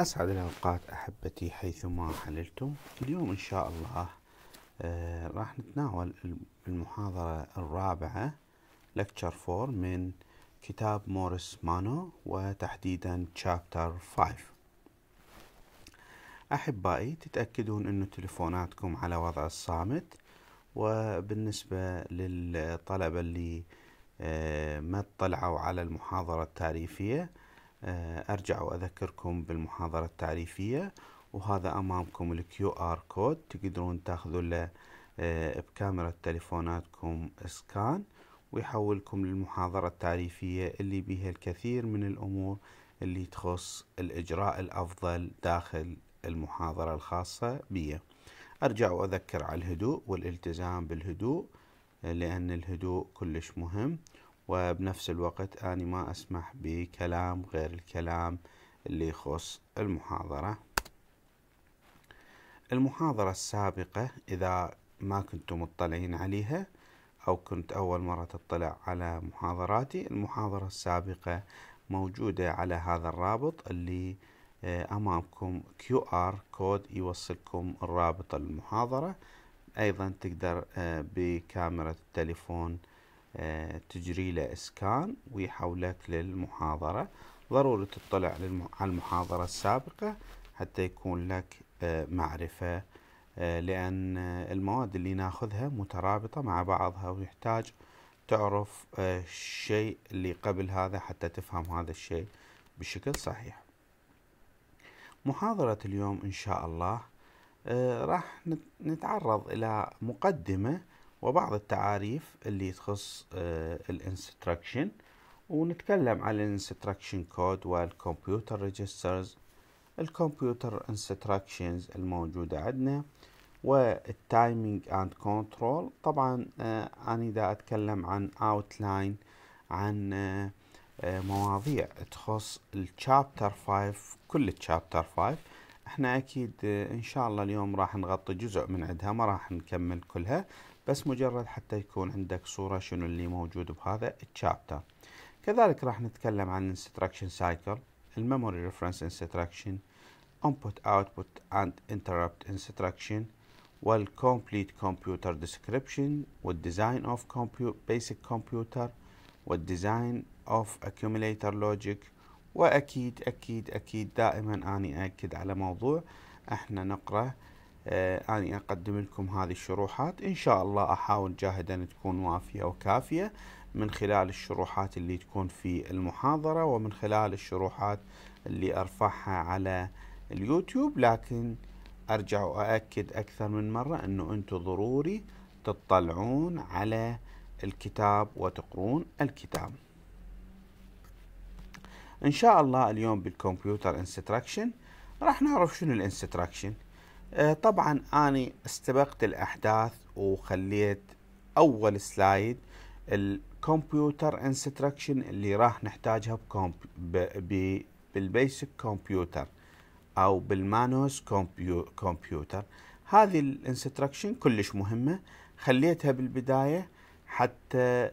أسعد الأوقات أحبتي حيثما حللتم. اليوم إن شاء الله آه راح نتناول المحاضرة الرابعة lecture 4 من كتاب موريس مانو وتحديدا chapter 5 أحبائي تتأكدون أن تلفوناتكم على وضع الصامت وبالنسبة للطلبة اللي آه ما اطلعوا على المحاضرة التعريفية آه، أرجع وأذكركم بالمحاضرة التعريفية وهذا أمامكم ال QR code. تقدرون تاخذوا له آه، بكاميرا تليفوناتكم scan ويحولكم للمحاضرة التعريفية اللي بها الكثير من الأمور اللي تخص الإجراء الأفضل داخل المحاضرة الخاصة بي أرجع وأذكر على الهدوء والالتزام بالهدوء لأن الهدوء كلش مهم. وبنفس الوقت أنا ما أسمح بكلام غير الكلام اللي يخص المحاضرة. المحاضرة السابقة إذا ما كنتم مطلعين عليها أو كنت أول مرة تطلع على محاضراتي المحاضرة السابقة موجودة على هذا الرابط اللي آه، أمامكم QR كود يوصلكم الرابط المحاضرة. أيضا تقدر آه، بكاميرا التليفون تجري له إسكان ويحولك للمحاضرة. ضروري تطلع على المحاضرة السابقة حتى يكون لك آه، معرفة آه، لأن المواد اللي ناخذها مترابطة مع بعضها ويحتاج تعرف الشيء اللي قبل هذا حتى تفهم هذا الشيء بشكل صحيح. محاضرة اليوم إن شاء الله راح نتعرض إلى مقدمة وبعض التعاريف اللي تخص آه، ال instruction ونتكلم عن ال instruction code وال computer registers ال computer instructions الموجودة عندنا وال timing and control طبعا آه، أنا إذا أتكلم عن outline عن آه، مواضيع تخص الشابتر 5 كل الشابتر 5 إحنا أكيد إن شاء الله اليوم راح نغطي جزء من عندها ما راح نكمل كلها. بس مجرد حتى يكون عندك صورة شنو اللي موجود بهذا الشابتر كذلك راح نتكلم عن instruction cycle الميموري reference instruction input output and interrupt instruction والcomplete computer description والdesign of compute basic computer والdesign of accumulator logic واكيد أكيد أكيد دائما اني اكد على موضوع إحنا نقرا آه أنا أقدم لكم هذه الشروحات. إن شاء الله أحاول جاهدا تكون وافية وكافية من خلال الشروحات اللي تكون في المحاضرة ومن خلال الشروحات اللي أرفعها على اليوتيوب. لكن أرجع وأأكد أكثر من مرة أنه أنتم ضروري تطلعون على الكتاب وتقرون الكتاب. إن شاء الله اليوم بال computer instruction. راح نعرف شنو ال instruction. طبعا أنا استبقت الأحداث وخليت أول slide ال computer instruction اللي راح نحتاجها بال basic computer أو بال Mano's computer. هذه ال instruction كلش مهمة. خليتها بالبداية حتى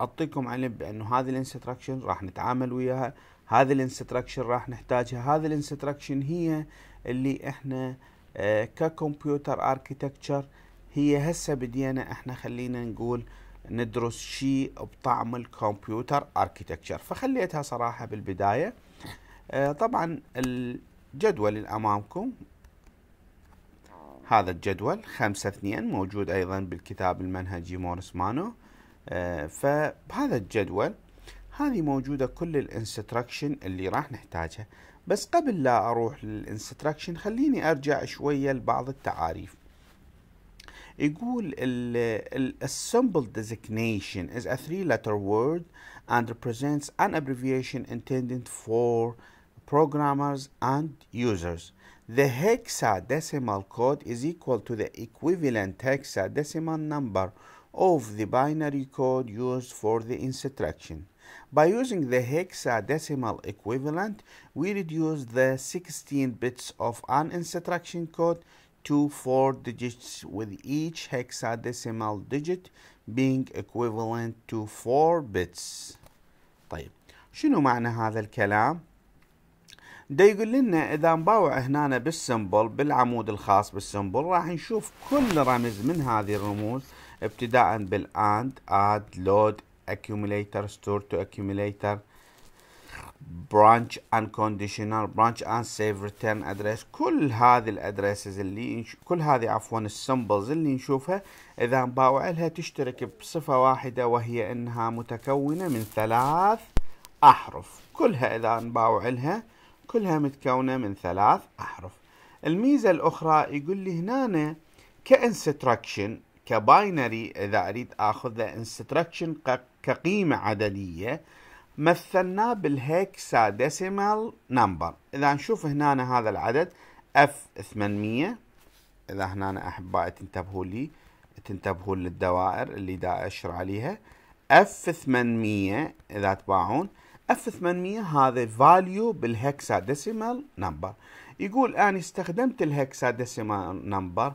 أعطيكم علم بأنه هذه ال instruction راح نتعامل وياها هذه ال instruction راح نحتاجها هذه ال instruction هي اللي إحنا آه، ك computer architecture هي هسه بدينا إحنا خلينا نقول ندرس شيء بطعم ال computer architecture فخليتها صراحة بالبداية. آه، طبعا الجدول اللي أمامكم هذا الجدول خمسة اثنين موجود أيضا بالكتاب المنهجي مورس مانو. آه، فبهذا الجدول هذه موجودة كل ال instruction اللي راح نحتاجها. بس قبل لا أروح لل instruction خليني أرجع شوية لبعض التعاريف يقول ال symbol designation is a three letter word and represents an abbreviation intended for programmers and users. The hexadecimal code is equal to the equivalent hexadecimal number of the binary code used for the instruction. By using the hexadecimal equivalent, we reduce the 16 bits of an instruction code to 4 digits with each hexadecimal digit being equivalent to 4 bits. طيب شنو معنى هذا الكلام؟ دا يقول لنا اذا نباوع هنا بالسمبل بالعمود الخاص بالسمبل راح نشوف كل رمز من هذه الرموز ابتداء بالاند اد لود accumulator store to accumulator branch unconditional branch and save return address. كل هذه ال addresses اللي كل هذه عفوا ال symbols اللي نشوفها إذا نباوع لها تشترك بصفة واحدة وهي إنها متكونة من ثلاث أحرف. كلها إذا نباوع لها كلها متكونة من ثلاث أحرف. الميزة الأخرى يقول لي هنا ك instruction ك binary إذا أريد أخذ instruction كقيمة عددية مثلناه بال hexadecimal number. إذا نشوف هنا هذا العدد F 800 إذا هنا أحبائي تنتبهوا لي تنتبهوا للدوائر اللي دا أأشر عليها. F 800 إذا تباوعون. F 800 هذا value بال hexadecimal number. يقول أنا استخدمت ال hexadecimal number.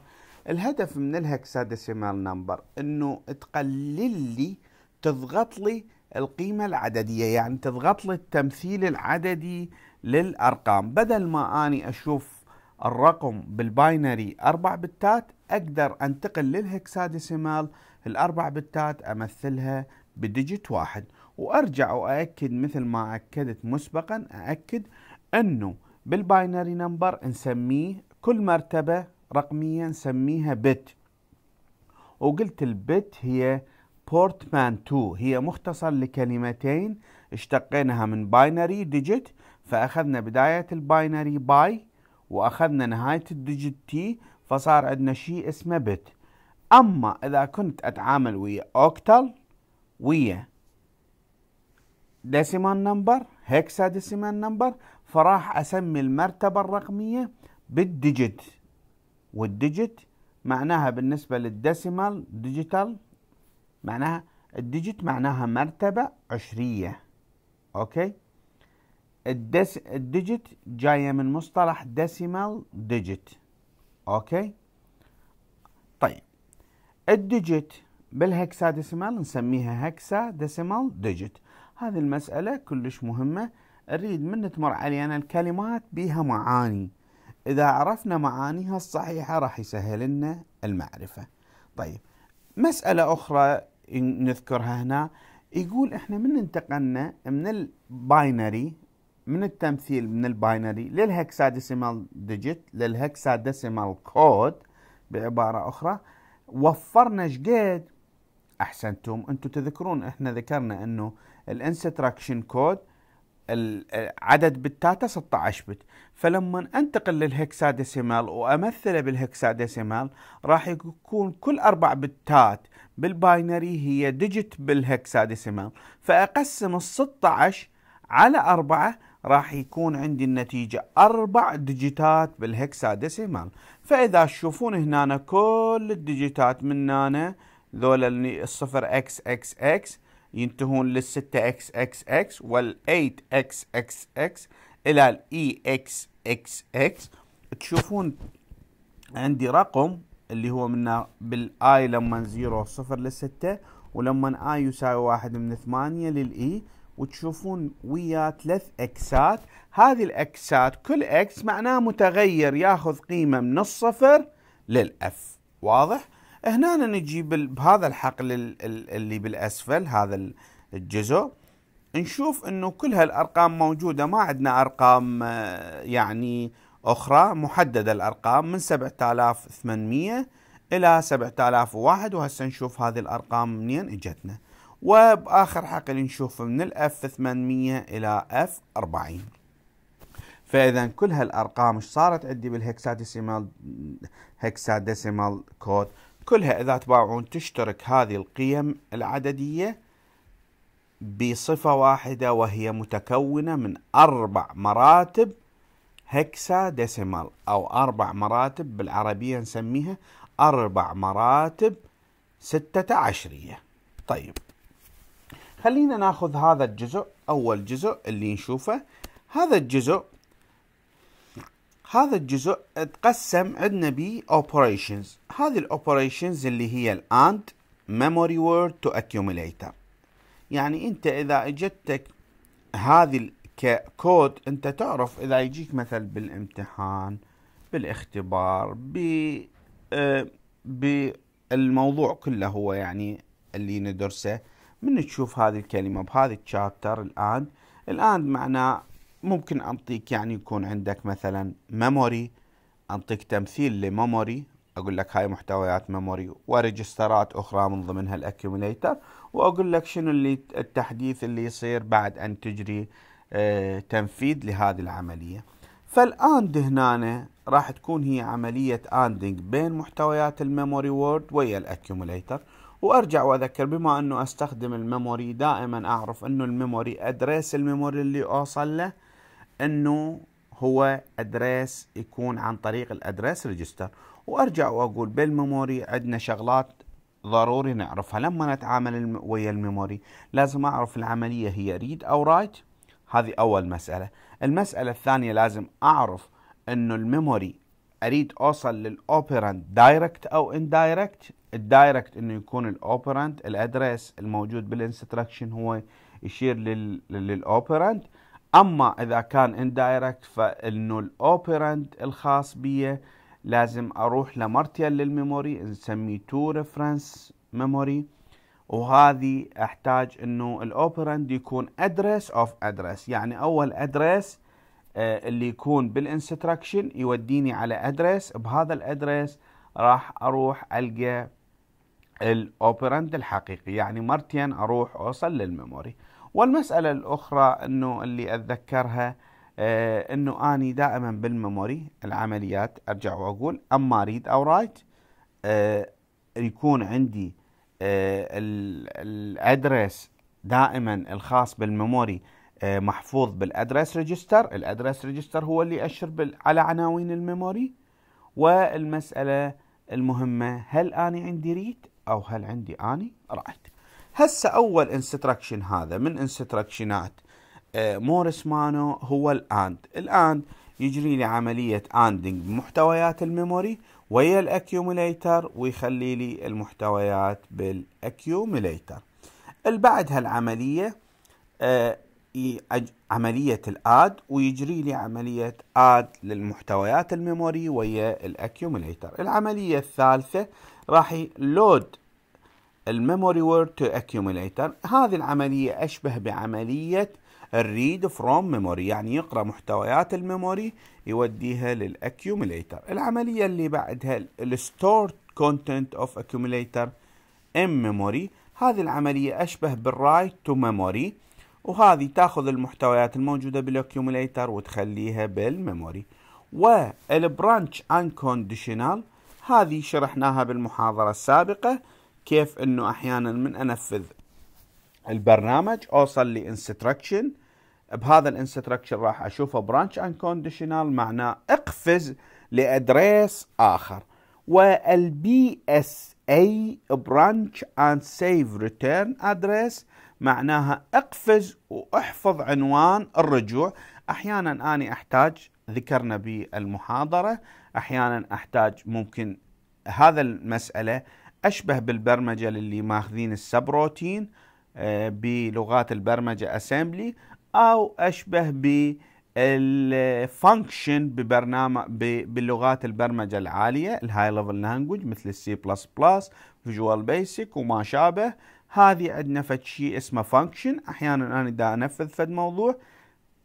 الهدف من ال hexadecimal number إنه تقلل لي تضغط لي القيمة العددية يعني تضغط لي التمثيل العددي للأرقام. بدل ما أني أشوف الرقم بال binary أربع بتات أقدر أنتقل لل hexadecimal الأربع بتات أمثلها ب digit واحد. وأرجع وأأكد مثل ما أكدت مسبقا أأكد أنه بال binary number نسميه كل مرتبة رقمية نسميها bit. وقلت ال bit هي portmanteau هي مختصر لكلمتين اشتقيناها من binary digit فأخذنا بداية ال binary bi وأخذنا نهاية ال digit t فصار عندنا شيء اسمه bit أما إذا كنت أتعامل ويا octal ويا decimal number hexadecimal number فراح أسمي المرتبة الرقمية بال digit وال digit معناها بالنسبة لل decimal digital معناها ال digit معناها مرتبة عشرية. okay؟ الدس ال digit جاية من مصطلح decimal digit okay؟ طيب ال digit بال hexadecimal نسميها hexadecimal digit هذه المسألة كلش مهمة. نريد من تمر علينا الكلمات بها معاني. إذا عرفنا معانيها الصحيحة راح يسهل لنا المعرفة. طيب مسألة أخرى نذكرها هنا يقول إحنا من انتقلنا من ال binary من التمثيل من ال binary لل hexadecimal digit لل hexadecimal code بعبارة أخرى. وفرنا شقد. أحسنتم أنتم تذكرون إحنا ذكرنا أنه ال instruction code العدد بتاته 16 bit. فلما انتقل لل hexadecimal وامثله بال hexadecimal راح يكون كل أربع بتات بال binary هي digit بال hexadecimal. فأقسم ال 16 على أربعة راح يكون عندي النتيجة أربع ديجيتات بال hexadecimal. فإذا تشوفون هنا كل الديجيتات من هنا ذول الصفر إكس إكس إكس ينتهون للستة إكس إكس إكس والايت إكس إكس إكس إلى الاي إكس إكس إكس تشوفون عندي رقم اللي هو من بالآي لما زيرو صفر لستة ولما آي يساوي واحد من ثمانية للاي وتشوفون ويا ثلاث إكسات هذه الإكسات كل إكس معناه متغير ياخذ قيمة من الصفر للأف واضح؟ هنا نجي بهذا الحقل اللي بالأسفل هذا الجزء. نشوف إنه كل هالأرقام موجودة ما عندنا أرقام آه، يعني أخرى. محددة الأرقام من 7800 إلى 7001 وهسه نشوف هذه الأرقام منين إجتنا. وبآخر حقل نشوف من ال F 800 إلى F 40 فإذا كل هالأرقام إيش صارت عندي بال hexadecimal hexadecimal code؟ كلها إذا تباوعون تشترك هذه القيم العددية بصفة واحدة وهي متكونة من أربع مراتب hexadecimal أو أربع مراتب بالعربية نسميها أربع مراتب ستة عشرية. طيب خلينا ناخذ هذا الجزء أول جزء اللي نشوفه. هذا الجزء هذا الجزء تقسم عندنا ب operations. هذه ال operations اللي هي ال AND memory word to accumulator. يعني أنت إذا إجتك هذه ككود أنت تعرف إذا يجيك مثل بالامتحان بالاختبار ب آه، بالموضوع كله هو يعني اللي ندرسه. من تشوف هذه الكلمة بهذه ال chapter الآن الآن معناه ممكن أنطيك يعني يكون عندك مثلا memory أنطيك تمثيل ل memory أقول لك هاي محتويات memory وريجسترات أخرى من ضمنها ال accumulator وأقول لك شنو اللي التحديث اللي يصير بعد أن تجري آه تنفيذ لهذه العملية. فال AND هنا راح تكون هي عملية آندنج بين محتويات ال memory word ويا ال accumulator وأرجع وأذكر بما أنه أستخدم ال memory دائما أعرف أنه ال memory address ال memory اللي أوصل له. إنه هو address يكون عن طريق ال address register. وأرجع وأقول بال memory عندنا شغلات ضروري نعرفها. لما نتعامل ويا ال memory لازم أعرف العملية هي read أو write هذه أول مسألة. المسألة الثانية لازم أعرف إنه ال memory أريد أوصل لل operand direct أو indirect ال direct إنه يكون ال operand ال address الموجود بال instruction هو يشير لل operand أما إذا كان indirect فإنه ال operand الخاص بي لازم أروح لمرتين لل memory نسميه two reference memory وهذه أحتاج إنه ال operand يكون address of address يعني أول address آه، اللي يكون بال instruction يوديني على address بهذا ال address راح أروح ألقى ال operand الحقيقي. يعني مرتين أروح أوصل لل memory. والمسألة الأخرى أنه اللي أتذكرها آه أنه أني دائما بال memory العمليات أرجع وأقول أما read أو write آه يكون عندي آه ال address دائما الخاص بال memory محفوظ بال address register ال address register هو اللي يأشر على عناوين ال memory. والمسألة المهمة هل أنا عندي read أو هل عندي أني write هسه أول instruction هذا من انستركشنات آه، موريس مانو هو ال AND ال AND يجري لي عملية ANDing بمحتويات ال memory ويا ال accumulator ويخلي لي المحتويات بال accumulator. بعد هالعملية آه، عملية ال add ويجري لي عملية add للمحتويات ال memory ويا ال accumulator. العملية الثالثة راح load ال memory word to accumulator. هذه العملية أشبه بعملية ال read from memory يعني يقرأ محتويات الميموري يوديها لل accumulator. العملية اللي بعدها ال stored content of accumulator in memory. هذه العملية أشبه بال write to memory وهذه تأخذ المحتويات الموجودة بال accumulator وتخليها بال memory. وال branch unconditional هذه شرحناها بالمحاضرة السابقة. كيف إنه أحيانا من أنفذ البرنامج اوصل لي instruction بهذا ال instruction راح اشوفه branch unconditional معناه اقفز ل address آخر. وال BSA branch and save return address معناها اقفز وأحفظ عنوان الرجوع. أحيانا أني أحتاج ذكرنا بالمحاضرة أحيانا أحتاج ممكن هذا المسألة أشبه بالبرمجة للي ماخذين ال subroutine آه، بلغات البرمجة assembly أو أشبه بال function ببرنامج باللغات البرمجة العالية ال high level language مثل ال C plus plus Visual Basic وما شابه. هذه عندنا فد شيء اسمه function أحيانا أنا دا أنفذ فد موضوع.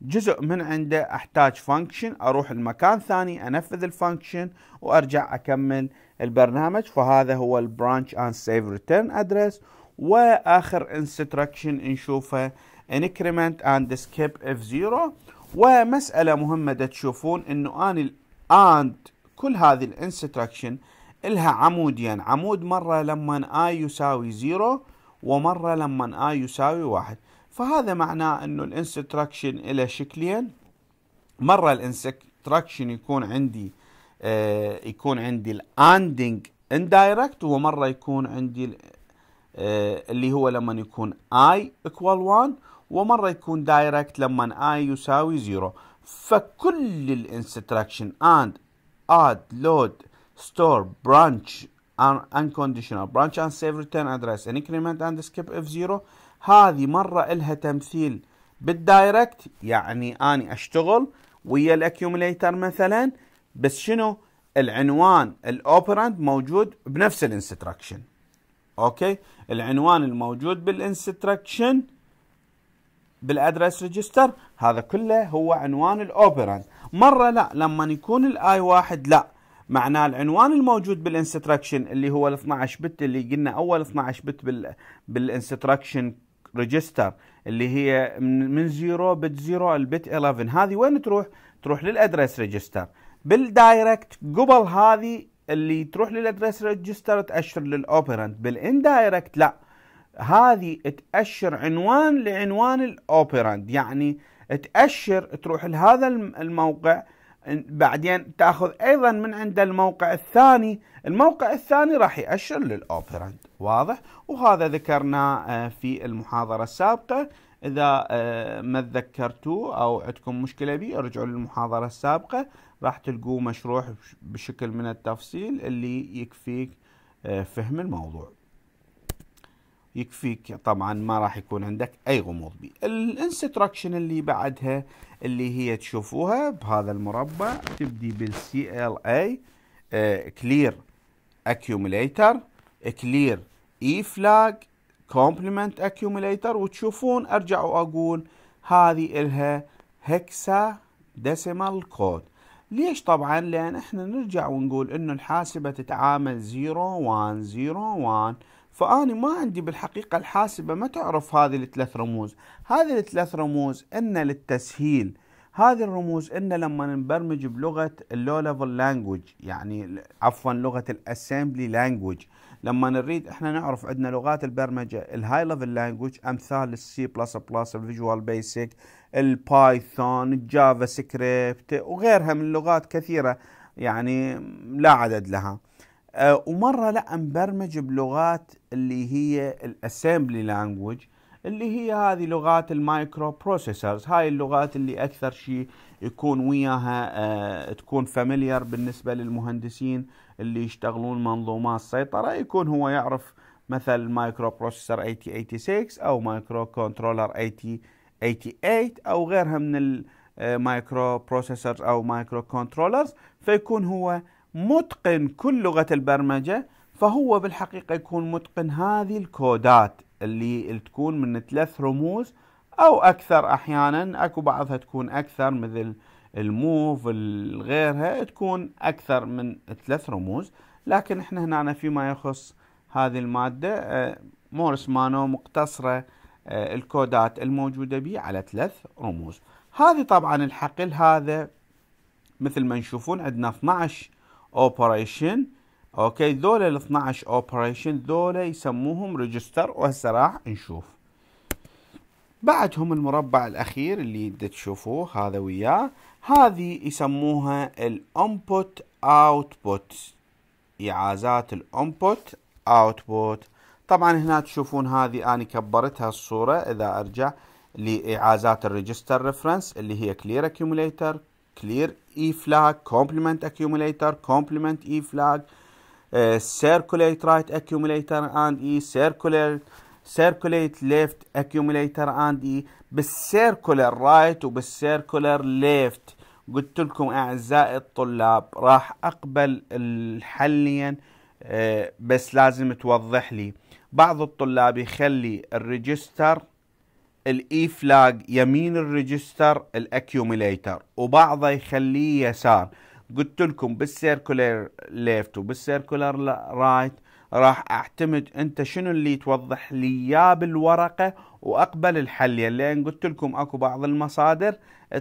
جزء من عنده أحتاج function أروح المكان ثاني أنفذ ال function وأرجع أكمل البرنامج فهذا هو ال branch and save return address وآخر instruction نشوفه increment and skip if zero ومسألة مهمة تشوفون إنه اني and كل هذه ال instruction لها عمودين عمود مرة لما I يساوي zero ومرة لما I يساوي واحد. فهذا معناه إنه ال instruction له شكلين. مرة ال instruction يكون عندي يكون عندي ال ending indirect ومرة يكون عندي آه اللي هو لما يكون i equal 1 ومرة يكون direct لما i يساوي 0 فكل ال instruction and add load store branch unconditional branch and save return address increment and skip if 0 هذه مرة إلها تمثيل بال direct يعني أني أشتغل ويا ال accumulator مثلا بس شنو؟ العنوان ال operand موجود بنفس ال instruction. Okay؟ العنوان الموجود بال instruction بال address register هذا كله هو عنوان ال operand. مرة لا لما يكون ال I واحد لا. معناه العنوان الموجود بال instruction اللي هو ال 12 bit اللي قلنا أول 12 بت بال بال instruction register اللي هي من 0 bit 0 ال bit 11 هذه وين تروح؟ تروح لل address register. بال direct قبل هذه اللي تروح لل address register تأشر لل operand بال indirect لا. هذه تأشر عنوان لعنوان ال operand يعني تأشر تروح لهذا الموقع بعدين تأخذ أيضا من عند الموقع الثاني. الموقع الثاني راح يأشر للاوبرنت واضح؟ وهذا ذكرناه آه، في المحاضرة السابقة. إذا آه، ما تذكرتوه أو عندكم مشكلة به ارجعوا للمحاضرة السابقة. راح تلقوه مشروح بشكل من التفصيل اللي يكفيك آه، فهم الموضوع. يكفيك طبعا ما راح يكون عندك أي غموض به ال instruction اللي بعدها اللي هي تشوفوها بهذا المربع تبدي بال CLA clear accumulator clear E flag complement accumulator وتشوفون أرجع وأقول هذه إلها hexadecimal code ليش طبعا؟ لأن إحنا نرجع ونقول إنه الحاسبة تتعامل 0 1 0 1 فاني ما عندي بالحقيقة الحاسبة ما تعرف هذه الثلاث رموز. هذه الثلاث رموز ان للتسهيل. هذه الرموز ان لما نبرمج بلغة ال low level language يعني عفوا لغة ال assembly language. لما نريد إحنا نعرف عندنا لغات البرمجة ال high level language أمثال ال C plus plus ال Visual Basic ال Python ال JavaScript وغيرها من لغات كثيرة يعني لا عدد لها. أه ومرة لا نبرمج بلغات اللي هي ال assembly language اللي هي هذه لغات ال microprocessors هاي اللغات اللي أكثر شيء يكون وياها أه تكون familiar بالنسبة للمهندسين اللي يشتغلون منظومات سيطرة. يكون هو يعرف مثل microprocessor 8086 أو microcontroller 8088 أو غيرها من ال microprocessors أو microcontrollers فيكون هو متقن كل لغة البرمجة فهو بالحقيقة يكون متقن هذه ال codeات اللي تكون من ثلاث رموز أو أكثر أحيانا. أكو بعضها تكون أكثر مثل ال move غيرها تكون أكثر من ثلاث رموز. لكن إحنا هنا فيما يخص هذه المادة آه، مورس مانو مقتصرة آه، ال codeات الموجودة به على ثلاث رموز. هذه طبعا الحقل هذا مثل ما نشوفون عندنا 12 operation okay ذولا ال 12 operation ذولا يسموهم register وهسه راح نشوف. بعدهم المربع الأخير اللي تشوفوه هذا وياه. هذه يسموها ال input output إيعازات ال input output طبعا هنا تشوفون هذه أنا كبرتها الصورة إذا أرجع لإيعازات ال register reference اللي هي clear accumulator clear E flag complement accumulator complement E flag circulate right accumulator and E circulate circulate left accumulator and E بال circular right وبال circular left قلت لكم أعزائي الطلاب راح أقبل حاليا آه، بس لازم توضح لي. بعض الطلاب يخلي ال register ال E flag يمين ال register ال accumulator وبعضه يخليه يسار. قلت لكم بال circular left وبال circular right راح أعتمد أنت شنو اللي توضح لي إياه بالورقة وأقبل الحليه لأن قلت لكم أكو بعض المصادر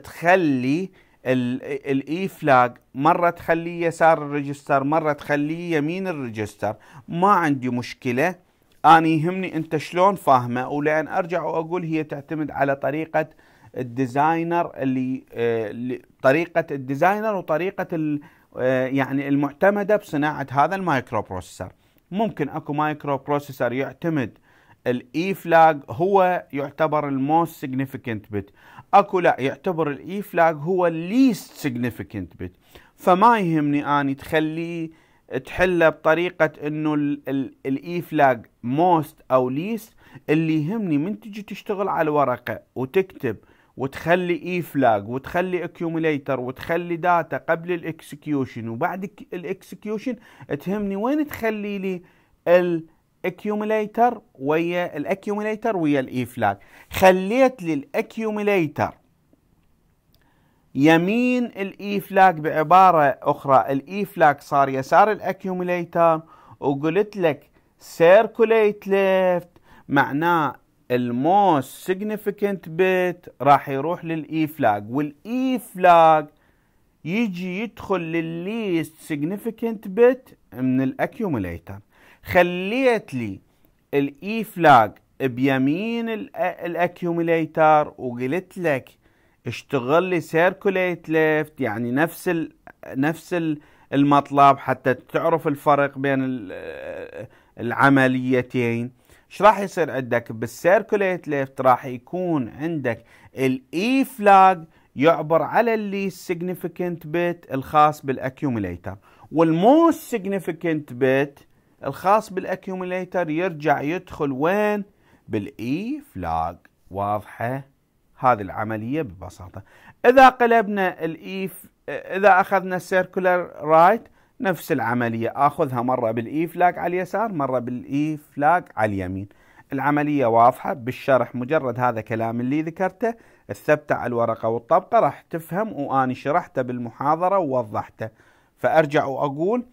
تخلي ال E flag مرة تخليه يسار ال register مرة تخليه يمين ال register. ما عندي مشكلة. أنا يهمني أنت شلون فاهمه ولأن أرجع وأقول هي تعتمد على طريقة ال designer اللي آه طريقة ال designer وطريقة آه يعني المعتمدة بصناعة هذا ال microprocessor ممكن أكو microprocessor يعتمد ال E flag هو يعتبر ال most significant bit أكو لا يعتبر ال E flag هو ال least significant bit فما يهمني آني تخليه تحله بطريقة إنه ال E flag most أو least اللي يهمني من تجي تشتغل على الورقة وتكتب وتخلي E flag وتخلي accumulator وتخلي data قبل ال execution وبعد ال execution تهمني وين تخلي لي ال accumulator ويا ال accumulator ويا ال E flag خليت لي ال accumulator يمين ال E flag بعبارة أخرى ال E flag صار يسار ال accumulator وقلت لك circulate left معناه ال most significant bit راح يروح لل E flag وال E flag يجي يدخل لل ال least significant bit من ال accumulator خليت لي ال E flag بيمين ال accumulator وقلت لك اشتغل لي circulate left يعني نفس نفس المطلب حتى تعرف الفرق بين العمليتين. إيش راح يصير عندك؟ بال circulate left راح يكون عندك ال E flag يعبر على ال least significant bit الخاص بال accumulator. وال most significant bit الخاص بال accumulator يرجع يدخل وين؟ بال E flag واضحة؟ هذه العملية ببساطة. إذا قلبنا ال E إذا أخذنا ال circular right نفس العملية. آخذها مرة بال E flag على اليسار مرة بال E flag على اليمين. العملية واضحة بالشرح مجرد هذا كلام اللي ذكرته اثبته على الورقة وطبقه راح تفهم وأني شرحته بالمحاضرة ووضحته. فأرجع وأقول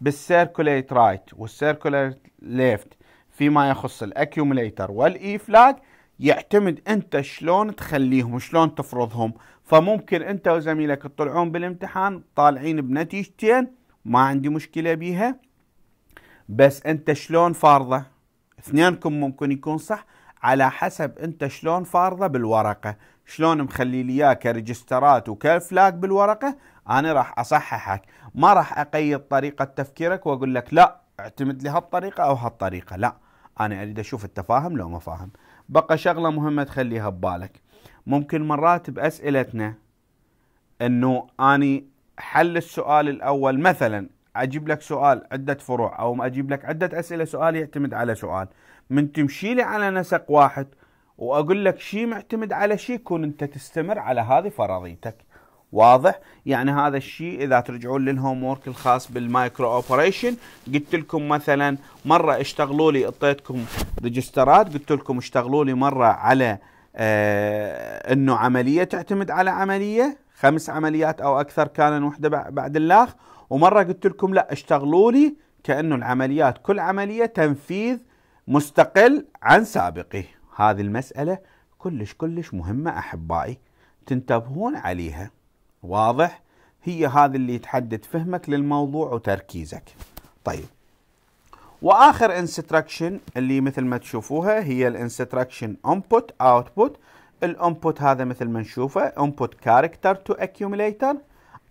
بال circulate right وال circulate left فيما يخص ال accumulator وال E flag يعتمد أنت شلون تخليهم شلون تفرضهم. فممكن أنت وزميلك تطلعون بالامتحان طالعين بنتيجتين ما عندي مشكلة بيها. بس أنت شلون فارضة؟ اثنينكم ممكن يكون صح على حسب أنت شلون فارضة بالورقة. شلون مخلي لي إياه كريجسترات وك flag بالورقة؟ أنا راح أصححك. ما راح أقيد طريقة تفكيرك وأقول لك لا اعتمد لي هالطريقة أو هالطريقة. لا أنا أريد أشوف التفاهم لو ما فاهم. بقى شغلة مهمة تخليها ببالك. ممكن مرات بأسئلتنا إنه أني حل السؤال الأول. مثلا أجيب لك سؤال عدة فروع أو أجيب لك عدة أسئلة سؤال يعتمد على سؤال. من تمشي لي على نسق واحد وأقول لك شيء معتمد على شيء كون أنت تستمر على هذه فرضيتك. واضح؟ يعني هذا الشيء إذا ترجعون لل homework الخاص بال micro operation قلت لكم مثلا مرة اشتغلوا لي أعطيتكم ريجسترات قلت لكم اشتغلوا لي مرة على آه إنه عملية تعتمد على عملية. خمس عمليات أو أكثر كان وحدة بعد اللاخ. ومرة قلت لكم لا اشتغلوا لي كأنه العمليات كل عملية تنفيذ مستقل عن سابقه. هذه المسألة كلش كلش مهمة أحبائي. تنتبهون عليها. واضح؟ هي هذا اللي تحدد فهمك للموضوع وتركيزك. طيب. وآخر instruction اللي مثل ما تشوفوها هي ال instruction input output ال input هذا مثل ما نشوفه input character to accumulator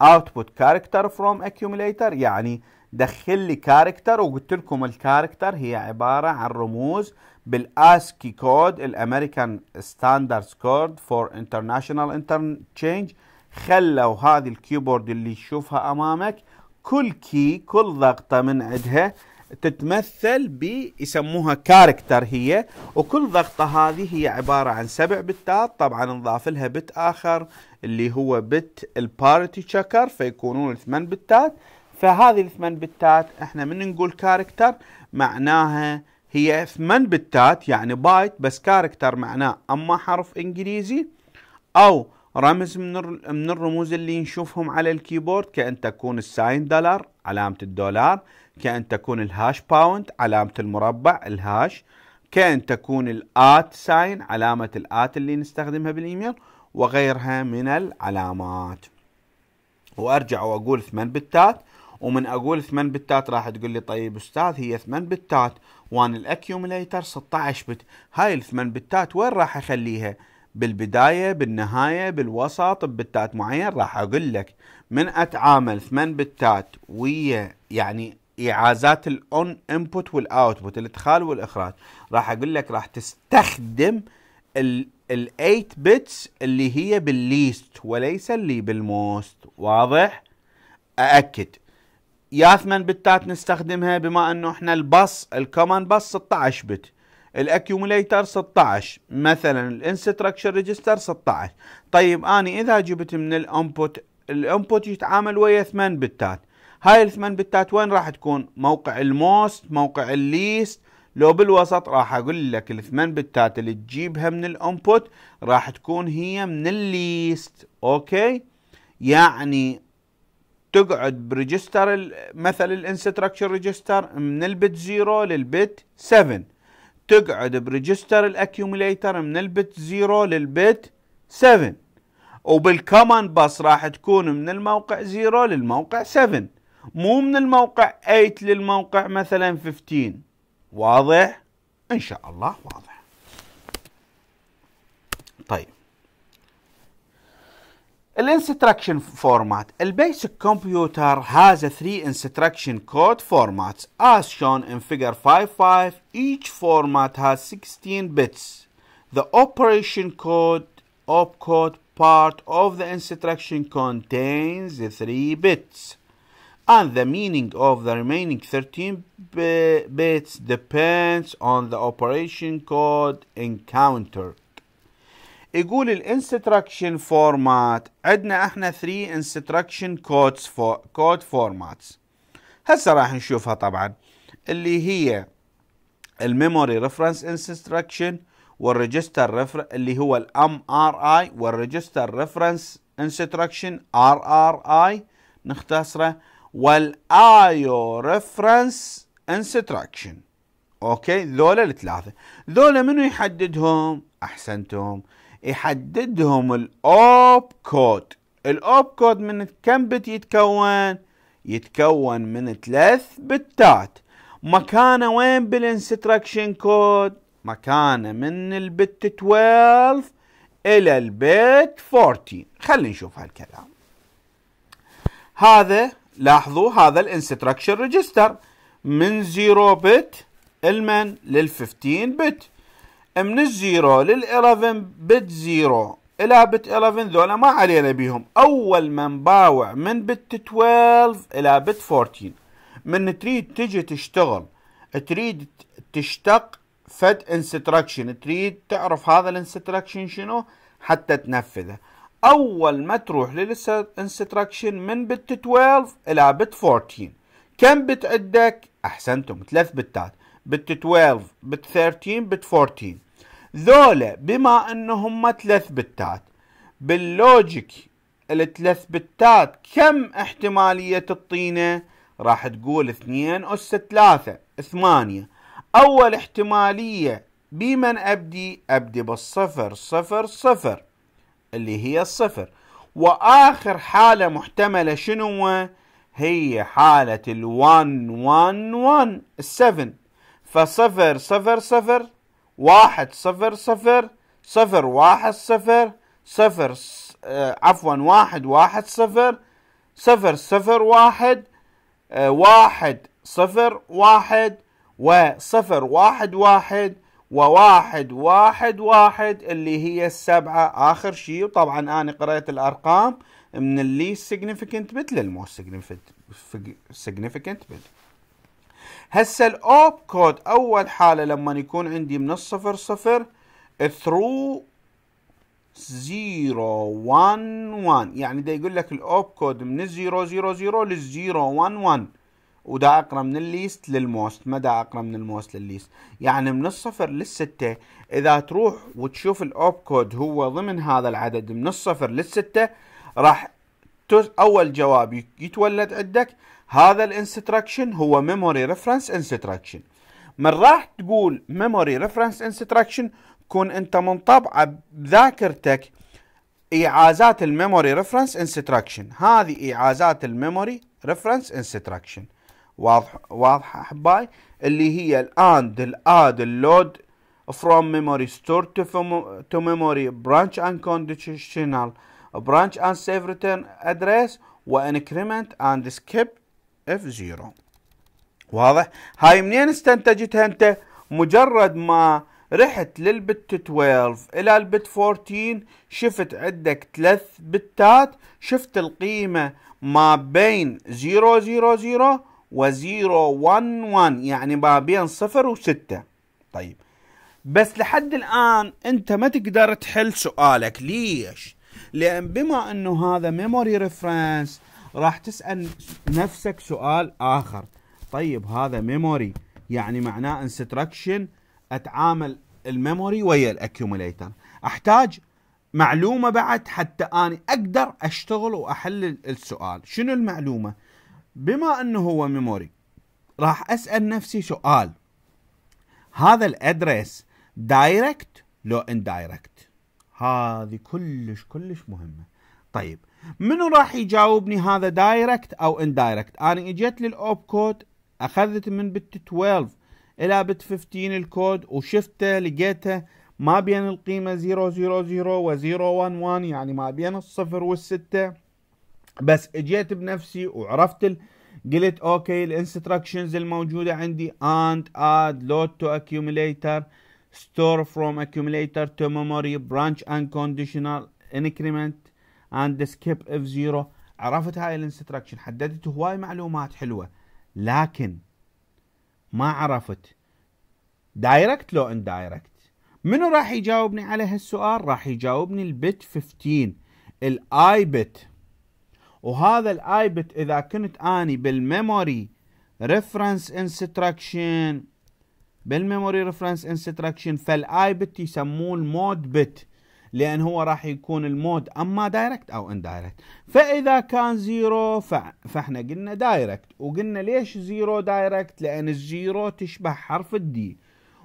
output character from accumulator يعني دخل لي character وقلت لكم ال character هي عبارة عن رموز بال ASCII code ال American standards code for international interchange خلوا هذه ال keyboard اللي تشوفها أمامك كل key كل ضغطة من عندها تتمثل ب يسموها character هي وكل ضغطة هذه هي عبارة عن سبع بتات. طبعا نضاف لها bit آخر اللي هو bit ال parity checker فيكونون ثمان بتات. فهذه الثمان بتات إحنا من نقول character معناها هي ثمان بتات يعني بايت بس character معناه أما حرف إنجليزي أو رمز من الرموز اللي نشوفهم على ال keyboard كأن تكون ال sign dollar علامة الدولار. كأن تكون ال hash pound علامة المربع ال hash. كأن تكون ال at sign علامة ال at اللي نستخدمها بالإيميل وغيرها من العلامات. وأرجع وأقول ثمان بتات. ومن أقول ثمان بتات راح تقول لي طيب أستاذ هي ثمان بتات. وان ال accumulator 16 bit. هاي الثمان بتات وين راح أخليها؟ بالبداية بالنهاية بالوسط ببتات معين راح أقول لك. من أتعامل ثمان بتات ويا يعني إيعازات ال input وال output الإدخال والإخراج. راح أقول لك راح تستخدم ال 8 bits اللي هي بال least وليس اللي بال most واضح؟ أأكد. يا ثمان بتات نستخدمها بما أنه إحنا ال bus ال common bus 16 bit ال accumulator 16 مثلا ال instruction register 16 طيب اني إذا جبت من ال input ال input يتعامل ويا 8 بتات. هاي الثمان بتات وين راح تكون؟ موقع ال most موقع ال least. لو بالوسط راح أقول لك الثمان بتات اللي تجيبها من ال input راح تكون هي من ال least okay؟ يعني تقعد ب register مثل ال instruction register من ال bit 0 لل bit 7 تقعد ب register ال accumulator من ال bit 0 لل bit 7 وبال common bus راح تكون من الموقع 0 للموقع 7 مو من الموقع 8 للموقع مثلا 15 واضح ان شاء الله واضح طيب الانستراكشن فورمات البيسك كمبيوتر has a three instruction code formats as shown in figure 5.5 each format has 16 bits the operation code opcode part of the instruction contains 3 bits and the meaning of the remaining 13 bits depends on the operation code encountered. يقول ال instruction format عندنا إحنا 3 instruction codes for code formats هسه راح نشوفها طبعا. اللي هي ال memory reference instruction وال register refer اللي هو ال MRI وال register reference instruction RRI نختصره. وال I/O reference instruction okay ذولا الثلاثه ذولا منو يحددهم؟ أحسنتم. يحددهم ال opcode ال opcode من كم bit يتكون؟ يتكون من ثلاث بتات. مكانه وين بال instruction code مكانه من ال bit 12 إلى ال bit 14 خلينا نشوف هالكلام. هذا لاحظوا هذا ال instruction register. من 0 bit المن لل 15 bit. من ال zero لل 11 bit zero. إلى bit 11 ذولا ما علينا بيهم. أول ما نباوع من bit 12 إلى bit 14 من تريد تجي تشتغل تريد تشتق فد instruction تريد تعرف هذا ال instruction شنو؟ حتى تنفذه. أول ما تروح لل instruction من bit 12 إلى bit 14 كم bit عندك أحسنتم ثلاث بتات. bit 12 bit 13 bit 14 ذولا بما إنهم ثلاث بتات. بال logic الثلاث بتات كم احتمالية تنطينا؟ راح تقول اثنين أس ثلاثة ثمانية. أول احتمالية بمن أبدي؟ أبدي بالصفر صفر صفر. اللي هي الصفر. وآخر حالة محتملة شنو؟ هي حالة الوان وان وان السفن فصفر صفر صفر. واحد صفر صفر. صفر واحد صفر. صفر آه عفوا واحد واحد صفر. صفر صفر واحد. آه واحد صفر واحد. وصفر واحد واحد. وواحد واحد واحد اللي هي السبعة. آخر شيء وطبعا أنا قرأت الأرقام من ال least significant bit لل most significant bit. هسه ال opcode أول حالة لما يكون عندي من الصفر صفر through zero one one يعني ده يقول لك ال opcode من 0 0 0 لل 0 1 1 وده أقرب من الليست للموست مدى أقرب من الموست للليست. يعني من الصفر للستة إذا تروح وتشوف ال opcode هو ضمن هذا العدد من الصفر للستة راح أول جواب يتولد عندك هذا ال instruction هو memory reference instruction من راح تقول memory reference instruction كون أنت منطبعه بذاكرتك إيعازات ال memory reference instruction هذه إيعازات ال memory reference instruction واضح واضحة أحبائي اللي هي ال AND ال ADD ال load from memory store to, to memory branch unconditional branch and save return address و increment and skip F0 واضح؟ هاي منين استنتجتها أنت؟ مجرد ما رحت لل bit 12 إلى ال bit 14 شفت عندك ثلاث بتات شفت القيمة ما بين 000 و 011 يعني ما بين صفر وستة. طيب. بس لحد الآن أنت ما تقدر تحل سؤالك. ليش؟ لأن بما أنه هذا memory reference راح تسأل نفسك سؤال آخر. طيب هذا memory يعني معناه instruction أتعامل ال memory ويا ال accumulator. أحتاج معلومة بعد حتى أنا أقدر أشتغل وأحل السؤال. شنو المعلومة؟ بما أنه هو memory راح أسأل نفسي سؤال. هذا ال address direct لو indirect هذه كلش كلش مهمة. طيب منو راح يجاوبني هذا direct أو indirect أنا إجيت لل opcode أخذت من bit 12 إلى bit 15 الكود وشفته لقيته ما بين القيمة 000 و 011 يعني ما بين الصفر والستة. بس اجيت بنفسي وعرفت. قلت okay ال instructions الموجودة عندي and add load to accumulator store from accumulator to memory branch unconditional increment and skip if zero. عرفت هاي ال instruction حددت هواي معلومات حلوة لكن ما عرفت. direct لو indirect منو راح يجاوبني على هالسؤال؟ راح يجاوبني ال bit 15 ال I bit وهذا ال I bit إذا كنت آني بال memory reference instruction بال memory reference instruction فال I bit يسموه ال mode bit لأن هو راح يكون ال mode اما direct أو indirect فإذا كان zero فإحنا قلنا direct وقلنا ليش zero direct لأن ال zero تشبه حرف ال D.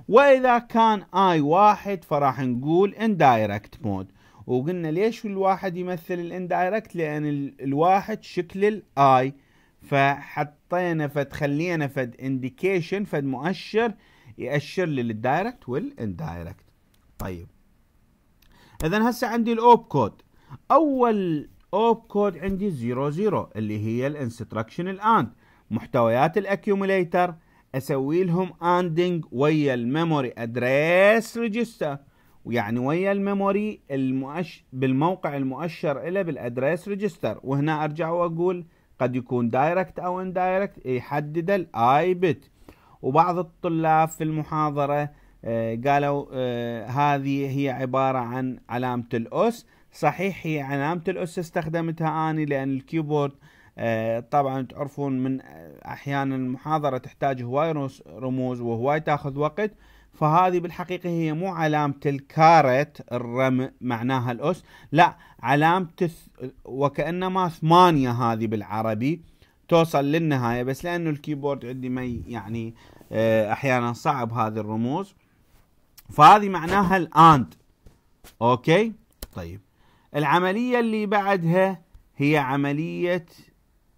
وإذا كان I واحد فراح نقول indirect mode وقلنا ليش الواحد يمثل ال indirect؟ لأن الواحد شكل ال I فحطينا فد خلينا فد indication فد مؤشر يأشر لي لل direct وال indirect طيب. اذا هسه عندي ال opcode أول opcode عندي 00 اللي هي ال instruction ال AND محتويات ال accumulator أسوي لهم ANDing ويا ال memory address register ويعني ويا ال memory المؤش بالموقع المؤشر له بال address register. وهنا أرجع وأقول قد يكون direct أو indirect يحدد ال I bit وبعض الطلاب في المحاضرة آه، قالوا آه، هذه هي عبارة عن علامة الأس. صحيح هي علامة الأس استخدمتها أني لأن ال keyboard آه، طبعا تعرفون من أحيانا المحاضرة تحتاج هواي رموز وهواي تاخذ وقت. فهذه بالحقيقة هي مو علامة الكارت الرم معناها الأس لا علامة وكأنما ثمانية هذه بالعربي توصل للنهاية بس لأنه ال keyboard عندي ما يعني آه، أحيانا صعب هذه الرموز. فهذه معناها ال AND. okay؟ طيب. العملية اللي بعدها هي عملية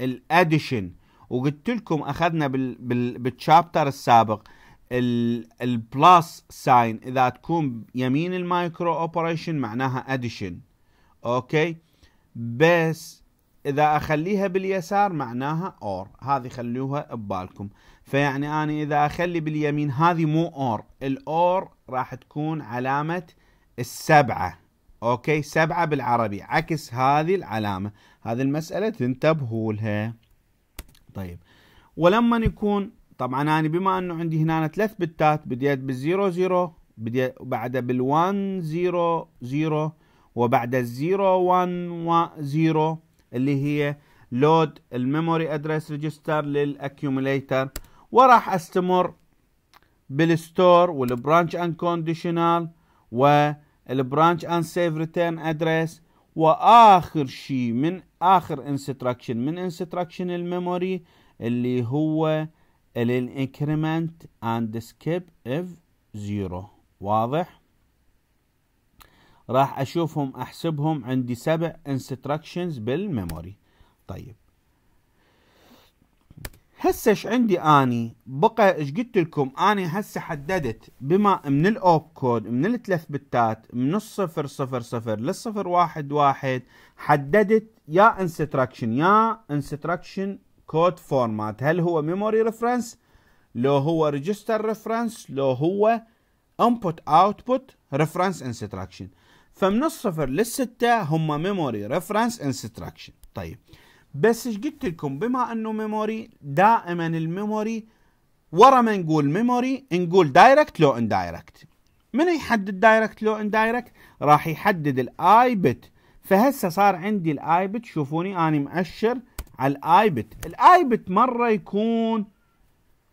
ال addition وقلت لكم بال بال chapter السابق. ال plus sign إذا تكون يمين ال micro operation معناها addition okay؟ بس إذا أخليها باليسار معناها OR هذه خلوها ببالكم. فيعني أنا إذا أخلي باليمين هذه مو OR ال OR راح تكون علامة السبعة. okay؟ سبعة بالعربي. عكس هذه العلامة. هذه المسألة تنتبهوا لها. طيب. ولما يكون طبعا أنا بما إنه عندي هنا ثلاث bit ات بديت بال zero zero بديت بعدها بال one zero zero وبعد ال zero one zero اللي هي load ال memory address register لل accumulator وراح أستمر بال store وال branch unconditional وال branch and save return address وآخر شيء من آخر instruction من instruction ال memory اللي هو ال increment and skip if zero واضح؟ راح أشوفهم أحسبهم. عندي سبع instructions بال memory طيب. هسه إيش عندي أني؟ بقى إيش قلت لكم؟ أني هسه حددت بما من ال opcode من الثلاث bit ات من الصفر صفر صفر للصفر واحد واحد حددت يا instruction يا instruction code format هل هو memory reference لو هو register reference لو هو input output reference instruction فمن الصفر للستة هم memory reference instruction طيب بس إيش قلت لكم؟ بما إنه memory دائما ال memory ورا ما نقول memory نقول direct لو indirect من يحدد direct لو indirect راح يحدد ال I bit فهسه صار عندي ال I bit شوفوني اني مؤشر على ال I bit ال I bit مرة يكون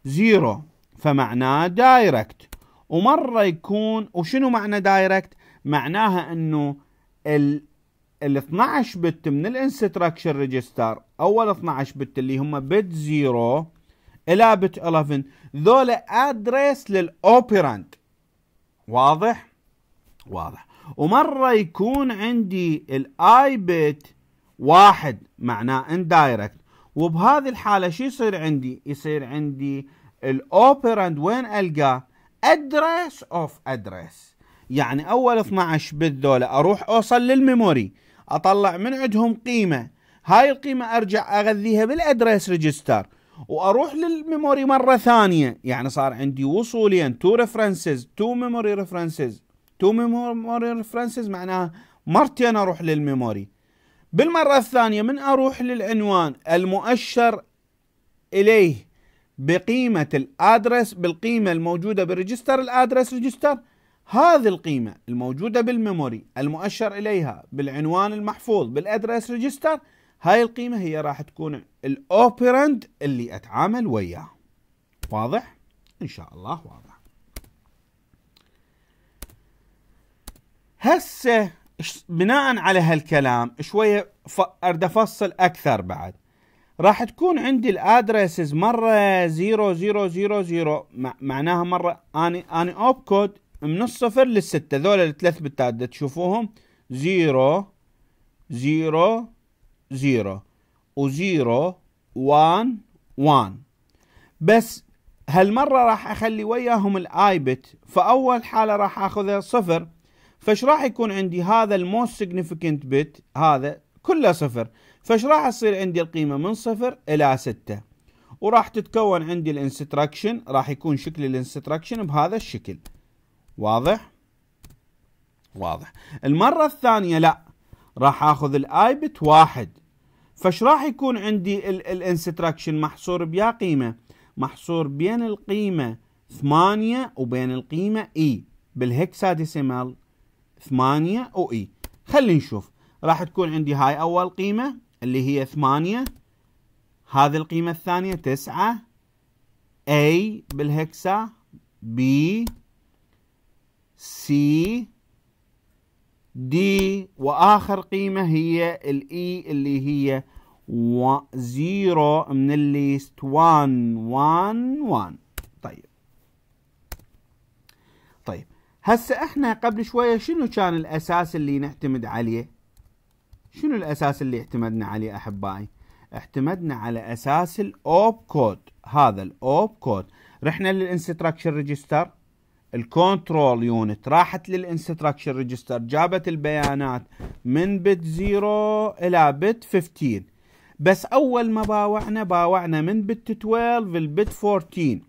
zero فمعناه direct. ومرة يكون وشنو معنى direct؟ معناها انه ال ال 12 bit من ال instruction register اول 12 bit اللي هم bit 0 إلى bit 11 ذولا address لل operand واضح؟ واضح. ومرة يكون عندي ال I bit واحد معناه indirect وبهذه الحالة شو يصير عندي؟ يصير عندي ال operand وين القاه address of address يعني أول 12 bit ذولا أروح أوصل لل memory أطلع من عندهم قيمة. هاي القيمة أرجع أغذيها بال address register وأروح لل memory مرة ثانية. يعني صار عندي وصولين two references two memory references two memory references معناها مرتين أروح لل memory بالمرة الثانية من أروح للعنوان المؤشر إليه بقيمة ال address بالقيمة الموجودة بال register ال address register. هذه القيمة الموجودة بال memory المؤشر إليها بالعنوان المحفوظ بال address register هاي القيمة هي راح تكون ال operand اللي أتعامل وياه. واضح؟ إن شاء الله واضح. هسه بناء على هالكلام شوية أرد أفصل أكثر بعد. راح تكون عندي ال addresses مرة zero zero zero zero معناها مرة اني أني opcode من الصفر للستة. ذول الثلاث بتات تشوفوهم zero zero zero و zero one one. بس هالمرة راح أخلي وياهم ال I bit فأول حالة راح أخذها صفر. فايش راح يكون عندي هذا ال most significant bit هذا كله صفر. فايش راح يصير عندي القيمة من صفر إلى ستة. وراح تتكون عندي ال instruction راح يكون شكل ال instruction بهذا الشكل. واضح؟ واضح. المرة الثانية لا راح آخذ ال I bit واحد. فايش راح يكون عندي ال instruction محصور بيا قيمة؟ محصور بين القيمة ثمانية وبين القيمة E بال hexadecimal ثمانية و E. خلينا نشوف. راح تكون عندي هاي أول قيمة اللي هي ثمانية. هذه القيمة الثانية تسعة. A بال hexa B C D وآخر قيمة هي ال E اللي هي zero من ال list 1 1 1 طيب طيب هسه إحنا قبل شوية شنو كان الأساس اللي نعتمد عليه؟ شنو الأساس اللي اعتمدنا عليه أحبائي؟ اعتمدنا على أساس ال opcode هذا ال opcode رحنا لل instruction register. ال control unit راحت لل instruction register جابت البيانات من bit 0 إلى bit 15 بس أول ما باوعنا باوعنا من bit 12 ال bit 14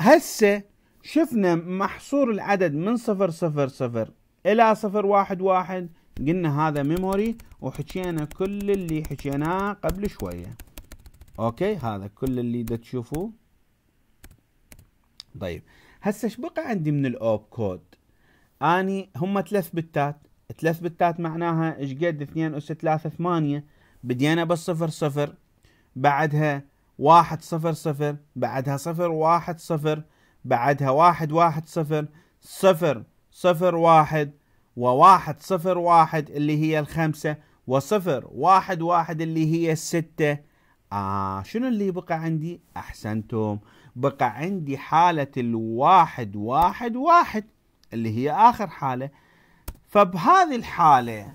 هسه شفنا محصور العدد من صفر صفر صفر إلى صفر واحد واحد. قلنا هذا memory وحكينا كل اللي حكيناه قبل شوية. okay هذا كل اللي دا تشوفوه. طيب هسه إيش بقى عندي من ال opcode أني هم ثلاث بتات. ثلاث بتات معناها إيش قد؟ اثنين أس ثلاثة ثمانية. بدينا بالصفر صفر بعدها واحد صفر صفر بعدها صفر واحد صفر. بعدها واحد واحد صفر صفر صفر واحد وواحد صفر واحد اللي هي الخمسة وصفر واحد واحد اللي هي الستة. آه شنو اللي بقى عندي؟ أحسنتم. بقى عندي حالة الواحد واحد واحد اللي هي آخر حالة. فبهذه الحالة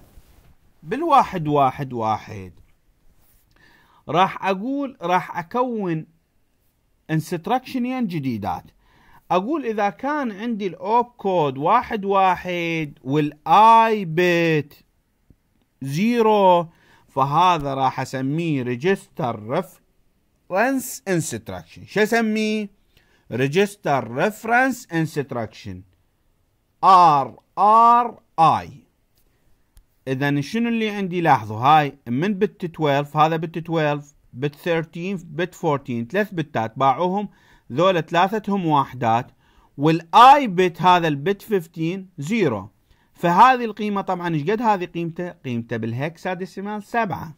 بالواحد واحد واحد راح أقول راح أكون instruction ين جديدات. أقول إذا كان عندي ال opcode واحد واحد وال I bit zero فهذا راح أسميه register reference instruction شو أسميه؟ register reference instruction R R I. اذا شنو اللي عندي؟ لاحظوا هاي من bit 12 هذا bit 12 bit 13 bit 14 ثلاث بتات باوعوهم ذولا ثلاثتهم واحدات وال I bit هذا ال bit 15 zero فهذه القيمة طبعا إيش قد هذه قيمته؟ قيمته بال hexadecimal 7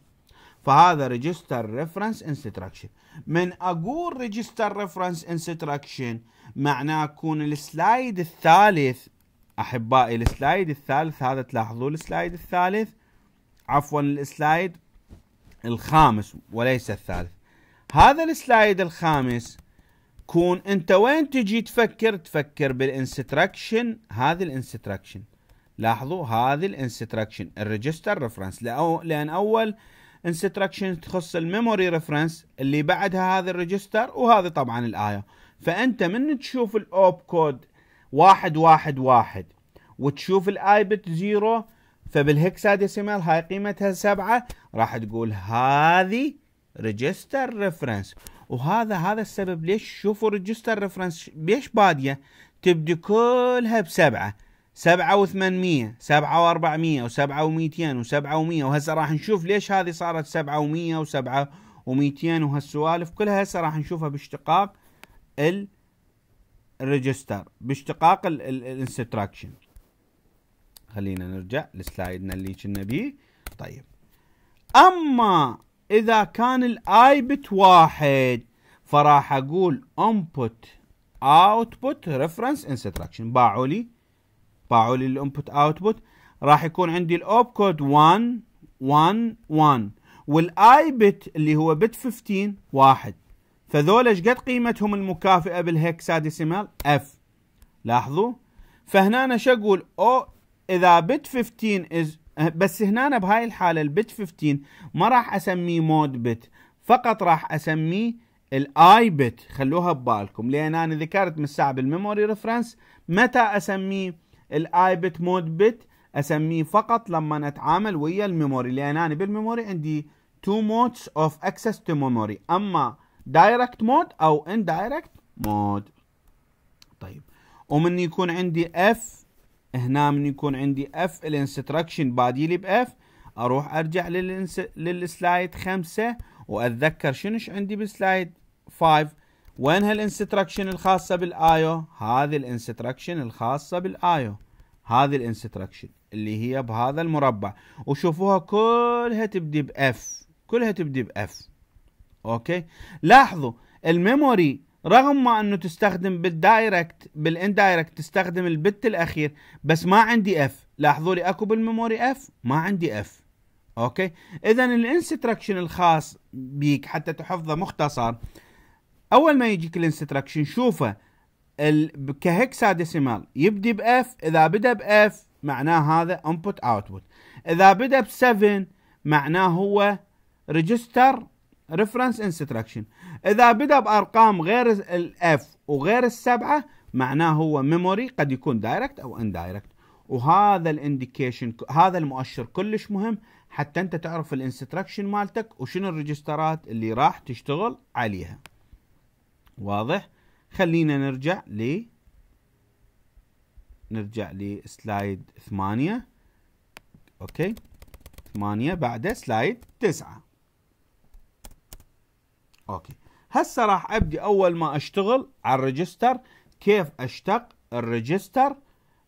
فهذا register reference instruction من أقول register reference instruction معناه يكون ال slide الثالث. أحبائي ال slide الثالث هذا تلاحظوا؟ السلايد الثالث عفوا ال slide الخامس وليس الثالث. هذا ال slide الخامس كون انت وين تجي تفكر؟ تفكر بال instruction هذه ال instruction. لاحظوا هذه ال instruction ال register reference لأن أول instruction تخص ال memory reference اللي بعدها هذا ال register وهذا طبعا ال I/O. فأنت من تشوف ال opcode واحد واحد واحد وتشوف ال I bit zero فبال hexadecimal هاي قيمتها سبعة راح تقول هذه register reference وهذا هذا السبب ليش شوفوا register reference ليش بادية تبدي كلها بسبعة. سبعة وثمانمية سبعة وأربعمية وسبعة وميتين وسبعة ومية. وهسه راح نشوف ليش هذه صارت سبعة ومية وسبعة وميتين وهالسوالف. كلها هسه راح نشوفها باشتقاق ال register باشتقاق ال instruction خلينا نرجع ل slide نا اللي كنا بيه. طيب. أما إذا كان ال I bit واحد فراح أقول input output reference instruction باوعوا لي باوعوا لي ال input output راح يكون عندي ال opcode 1 1 1 وال I bit اللي هو bit 15 واحد. فذول إيش قد قيمتهم المكافئة بال hexadecimal؟ F لاحظوا؟ فهنا أنا شو أقول؟ أو إذا bit 15 is بس هنا بهاي الحالة ال bit 15 ما راح أسميه mode bit فقط راح أسميه ال I bit خلوها ببالكم. لأن أنا ذكرت من الساعة بال memory reference متى أسميه ال I bit mode bit أسميه فقط لما نتعامل ويا ال memory. لأن أنا بال memory عندي two modes of access to memory أما direct mode أو indirect mode طيب. ومن يكون عندي F هنا من يكون عندي F ال instruction بادي لي ب F أروح أرجع للإنس... لل slide خمسة وأتذكر شنوش عندي بال slide 5 وين هال instruction الخاصة بال I/O هذه ال instruction الخاصة بال I/O هذه ال instruction اللي هي بهذا المربع. وشوفوها كلها تبدي ب F كلها تبدي ب F okay؟ لاحظوا ال memory رغم ما أنه تستخدم بال direct بال indirect تستخدم ال bit الأخير بس ما عندي F لاحظوا لي أكو بال memory F ما عندي F okay؟ اذا ال instruction الخاص بيك حتى تحفظه مختصر. أول ما يجيك ال instruction شوفه. ال... ك hexadecimal يبدي ب F إذا بدأ ب F معناه هذا input output إذا بدأ ب 7 معناه هو register reference instruction إذا بدأ بأرقام غير ال F وغير السبعة معناه هو memory قد يكون direct أو indirect وهذا ال indication هذا المؤشر كلش مهم حتى أنت تعرف ال instruction مالتك وشنو الريجسترات اللي راح تشتغل عليها. واضح؟ خلينا نرجع ل نرجع ل slide ثمانية. okay؟ ثمانية بعد slide تسعة. Okay. هسه راح ابدي أول ما أشتغل على ال register كيف اشتق ال register؟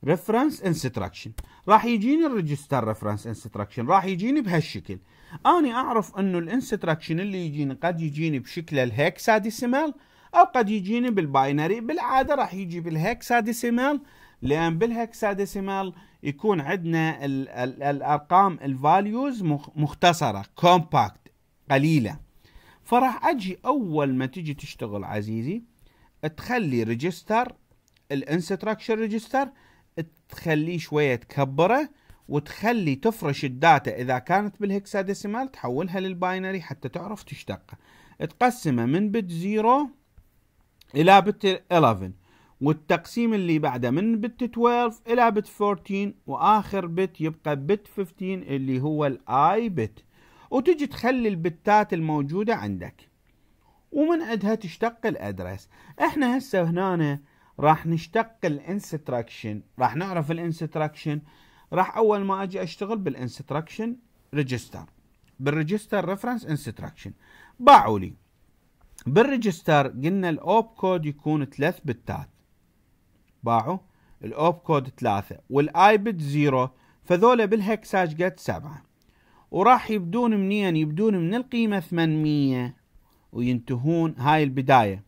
reference instruction راح يجيني ال register reference instruction راح يجيني بهالشكل. أني أعرف إنه ال instruction اللي يجيني قد يجيني بشكل ال hexadecimal أو قد يجيني بال binary. بالعادة راح يجي بال hexadecimal لأن بال hexadecimal يكون عندنا ال ال الأرقام ال values مختصرة compact قليلة. فراح أجي أول ما تجي تشتغل عزيزي تخلي register ال instruction register تخليه شوية تكبره وتخلي تفرش ال data إذا كانت بال hexadecimal تحولها لل binary حتى تعرف تشتقها تقسمه من bit 0 إلى bit 11 والتقسيم اللي بعده من bit 12 إلى bit 14 وآخر bit يبقى bit 15 اللي هو ال I bit. وتجي تخلي البتات الموجودة عندك. ومن عندها تشتق ال address. إحنا هسه هنا راح نشتق ال instruction. راح نعرف ال instruction. راح أول ما أجي أشتغل بال instruction register. بال register reference instruction. باعوا لي. بال register قلنا ال opcode يكون ثلاث بتات. باعوا. ال opcode ثلاثة. وال I bit zero. فذولا بال hexa قد سبعة. وراح يبدون منين؟ يبدون من القيمة 800 وينتهون هاي البداية.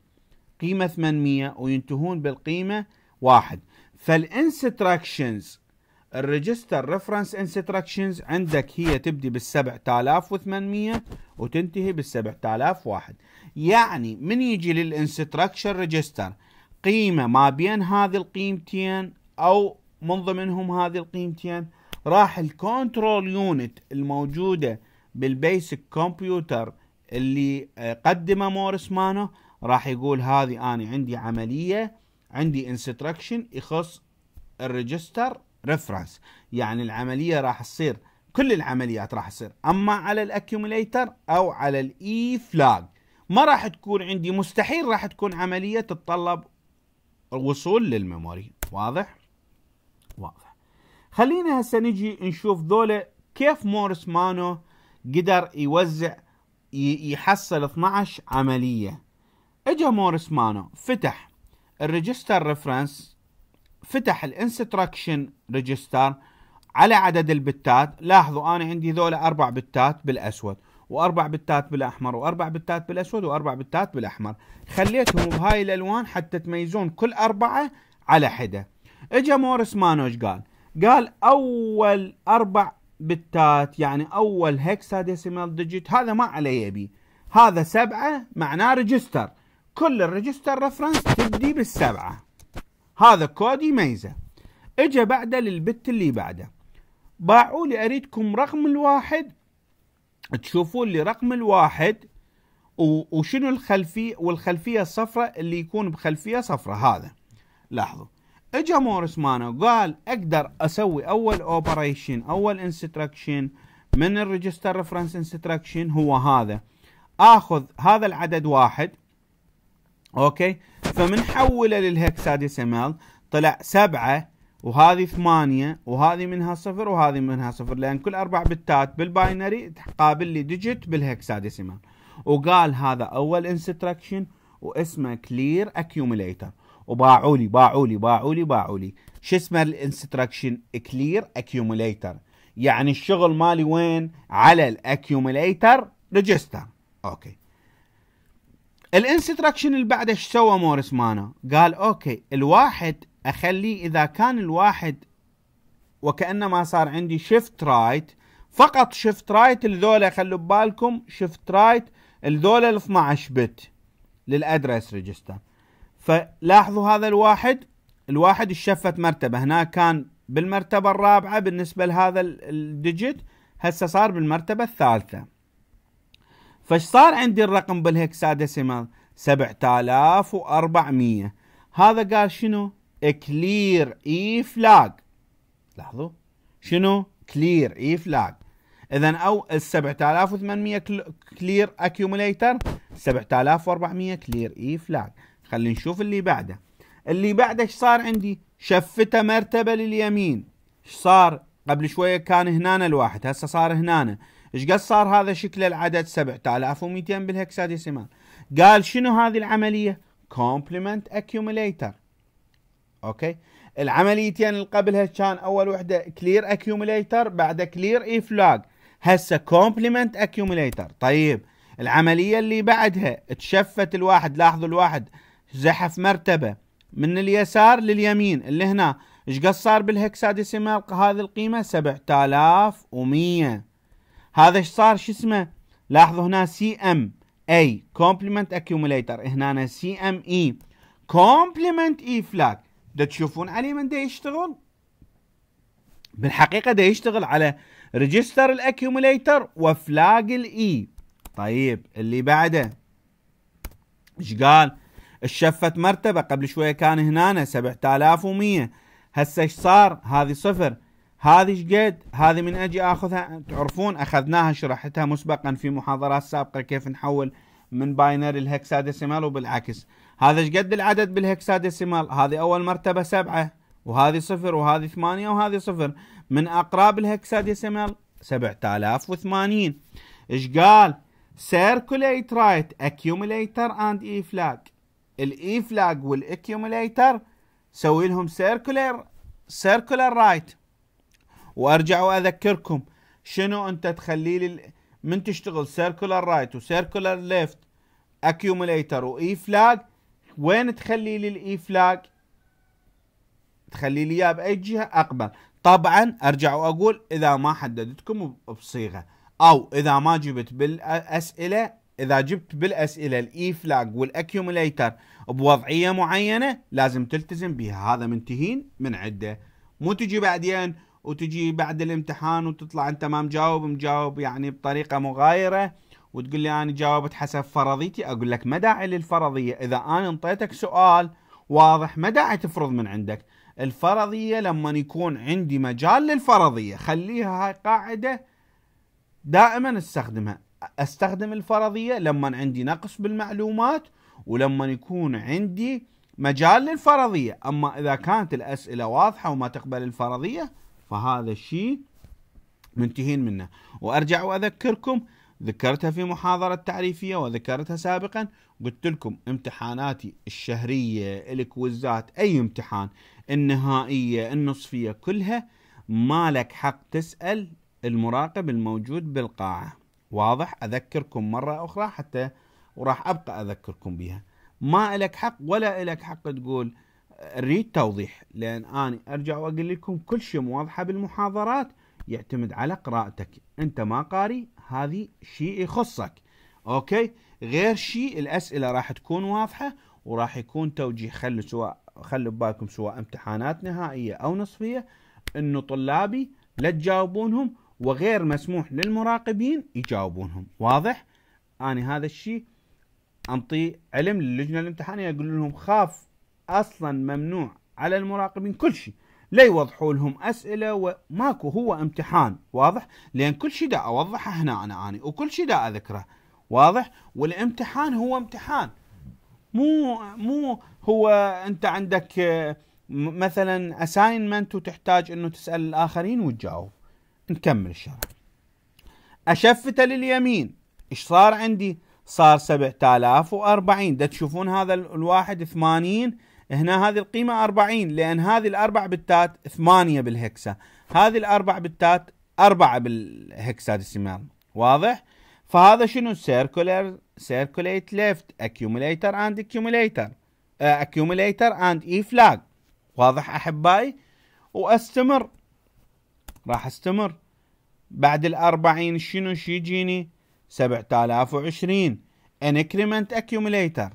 قيمة 800 وينتهون بالقيمة واحد. فال instructions ال register reference instructions عندك هي تبدي بال 7800 وتنتهي بال 7001 يعني من يجي لل instruction register؟ قيمة ما بين هذه القيمتين أو من ضمنهم هذه القيمتين؟ راح ال control unit الموجودة بال basic computer اللي قدمه مورس مانو راح يقول هذه أنا عندي عملية عندي instruction يخص ال register reference يعني العملية راح تصير كل العمليات راح تصير أما على ال accumulator أو على ال E flag ما راح تكون عندي مستحيل راح تكون عملية تتطلب الوصول لل memory واضح؟ واضح. خلينا هسه نجي نشوف ذولا كيف مورس مانو قدر يوزع يحصل 12 عملية. اجى مورس مانو فتح ال register reference فتح ال instruction register على عدد البتات. لاحظوا أنا عندي ذولا أربع بتات بالأسود وأربع بتات بالأحمر وأربع بتات بالأسود وأربع بتات بالأحمر. خليتهم بهاي الألوان حتى تميزون كل أربعة على حدة. اجا مورس مانو شقال؟ قال أول أربع بتات يعني أول hexadecimal digit هذا ما عليه بي هذا سبعة معناه register. كل ال register reference تبدي بالسبعة. هذا كود يميزه اجى بعده لل bit اللي بعده. باعوا لي أريدكم رقم الواحد. تشوفون لي رقم الواحد وشنو الخلفية والخلفية الصفراء اللي يكون بخلفية صفراء هذا. لاحظوا. اجى مورس مانو قال أقدر أسوي اول operation اول instruction من ال register reference instruction هو هذا. آخذ هذا العدد واحد okay؟ فمنحوله لل hexadecimal طلع سبعة وهذه ثمانية وهذه منها صفر وهذه منها صفر لأن كل أربع بتات بال binary تقابل لي digit بال hexadecimal. وقال هذا أول instruction واسمه clear accumulator وباعوا لي باعوا لي باعوا لي باعوا لي شو اسمه ال instruction؟ clear accumulator يعني الشغل مالي وين؟ على ال accumulator register. okay. ال instruction اللي بعده إيش سوى مورس مانو؟ قال okay الواحد أخليه إذا كان الواحد وكأنما صار عندي shift right فقط shift right الذولا خلوا ببالكم shift right الذولا ال 12 bit؟ لل address register. فلاحظوا هذا الواحد؟ الواحد انشفت مرتبة. هناك كان بالمرتبة الرابعة بالنسبة لهذا ال digit هسه صار بالمرتبة الثالثة. فايش صار عندي الرقم بال hexadecimal 7400 هذا قال شنو؟ clear E flag لاحظوا؟ شنو؟ clear E flag اذا أو ال 7800 clear accumulator 7400 clear E flag خلينا نشوف اللي بعده. اللي بعده إيش صار عندي؟ شفته مرتبة لليمين. إيش صار؟ قبل شوية كان هنا الواحد هسه صار هنا إيش قد صار هذا شكل العدد؟ 7200 بال hexadecimal. قال شنو هذه العملية؟ complement accumulator okay؟ العمليتين اللي قبلها كان أول وحدة clear accumulator بعد clear E flag هسه complement accumulator طيب العملية اللي بعدها تشفت الواحد لاحظوا الواحد زحف مرتبة من اليسار لليمين اللي هنا. إيش قد صار بال hexadecimal؟ هذه القيمة 7100 هذا إيش صار؟ شو اسمه؟ لاحظوا هنا CMA complement accumulator هنا CME complement E flag دا تشوفون عليه من دا يشتغل؟ بالحقيقة دا يشتغل على register ال accumulator و flag ال E طيب اللي بعده؟ إيش قال؟ انشفت مرتبة. قبل شوية كان هنا 7100 هسه إيش صار؟ هذه صفر. هذه إيش قد؟ هذه من أجي آخذها. تعرفون أخذناها شرحتها مسبقا في محاضرات سابقة كيف نحول من binary ال hexadecimal وبالعكس. هذا إيش قد العدد بال hexadecimal؟ هذه أول مرتبة سبعة وهذه صفر وهذه ثمانية وهذه صفر. من أقرا بال hexadecimal؟ 7080 إيش قال؟ Circulate right accumulator and E flag ال E flag وال accumulator سوي لهم circular circular right وأرجع وأذكركم شنو أنت تخلي لي من تشتغل circular right و circular left accumulator و E flag وين تخلي لي ال E flag تخلي لي إياه بأي جهة أقبل. طبعا أرجع وأقول إذا ما حددتكم بصيغة أو إذا ما جبت بالأسئلة إذا جبت بالأسئلة ال E flag وال accumulator بوضعية معينة لازم تلتزم بها. هذا منتهين من عدة. مو تجي بعدين وتجي بعد الامتحان وتطلع أنت ما مجاوب مجاوب يعني بطريقة مغايرة وتقول لي أنا جاوبت حسب فرضيتي. أقول لك ما داعي للفرضية. إذا أنا أنطيتك سؤال واضح ما داعي تفرض من عندك. الفرضية لما يكون عندي مجال للفرضية خليها هاي قاعدة دائما استخدمها. أستخدم الفرضية لما عندي نقص بالمعلومات ولما يكون عندي مجال للفرضية. أما إذا كانت الأسئلة واضحة وما تقبل الفرضية فهذا الشيء منتهين منه. وأرجع وأذكركم ذكرتها في محاضرة تعريفية وذكرتها سابقا قلت لكم امتحاناتي الشهرية الكويزات أي امتحان النهائية النصفية كلها ما لك حق تسأل المراقب الموجود بالقاعة. واضح أذكركم مرة أخرى حتى وراح أبقى أذكركم بها ما لك حق ولا لك حق تقول أريد توضيح لأن أنا أرجع وأقول لكم كل شيء موضحه بالمحاضرات يعتمد على قراءتك. أنت ما قاري هذه شيء يخصك. أوكي؟ غير شيء الأسئلة راح تكون واضحة وراح يكون توجيه خلوا سواء خلوا ببالكم سواء امتحانات نهائية أو نصفية إنه طلابي لا تجاوبونهم وغير مسموح للمراقبين يجاوبونهم. واضح؟ أنا هذا الشيء انطي علم للجنة الامتحانية أقول لهم خاف أصلا ممنوع على المراقبين كل شيء لا يوضحوا لهم أسئلة وماكو هو امتحان. واضح؟ لأن كل شيء دا أوضحه هنا أنا آني وكل شيء دا أذكره. واضح؟ والامتحان هو امتحان. مو مو هو أنت عندك مثلا assignment وتحتاج إنه تسأل الآخرين وتجاوب. نكمل الشرح. انشفت لليمين. إيش صار عندي؟ صار 7040 دا تشوفون هذا الواحد 80 هنا هذه القيمة 40 لأن هذه الأربع بتات 8 بال hexa هذه الأربع بتات 4 بال hexadecimal واضح؟ فهذا شنو؟ circular circulate left accumulator and accumulator. uh, accumulator and E flag. واضح أحبائي؟ وأستمر. راح استمر. بعد الأربعين شنو شي يجيني؟ 7020 increment accumulator.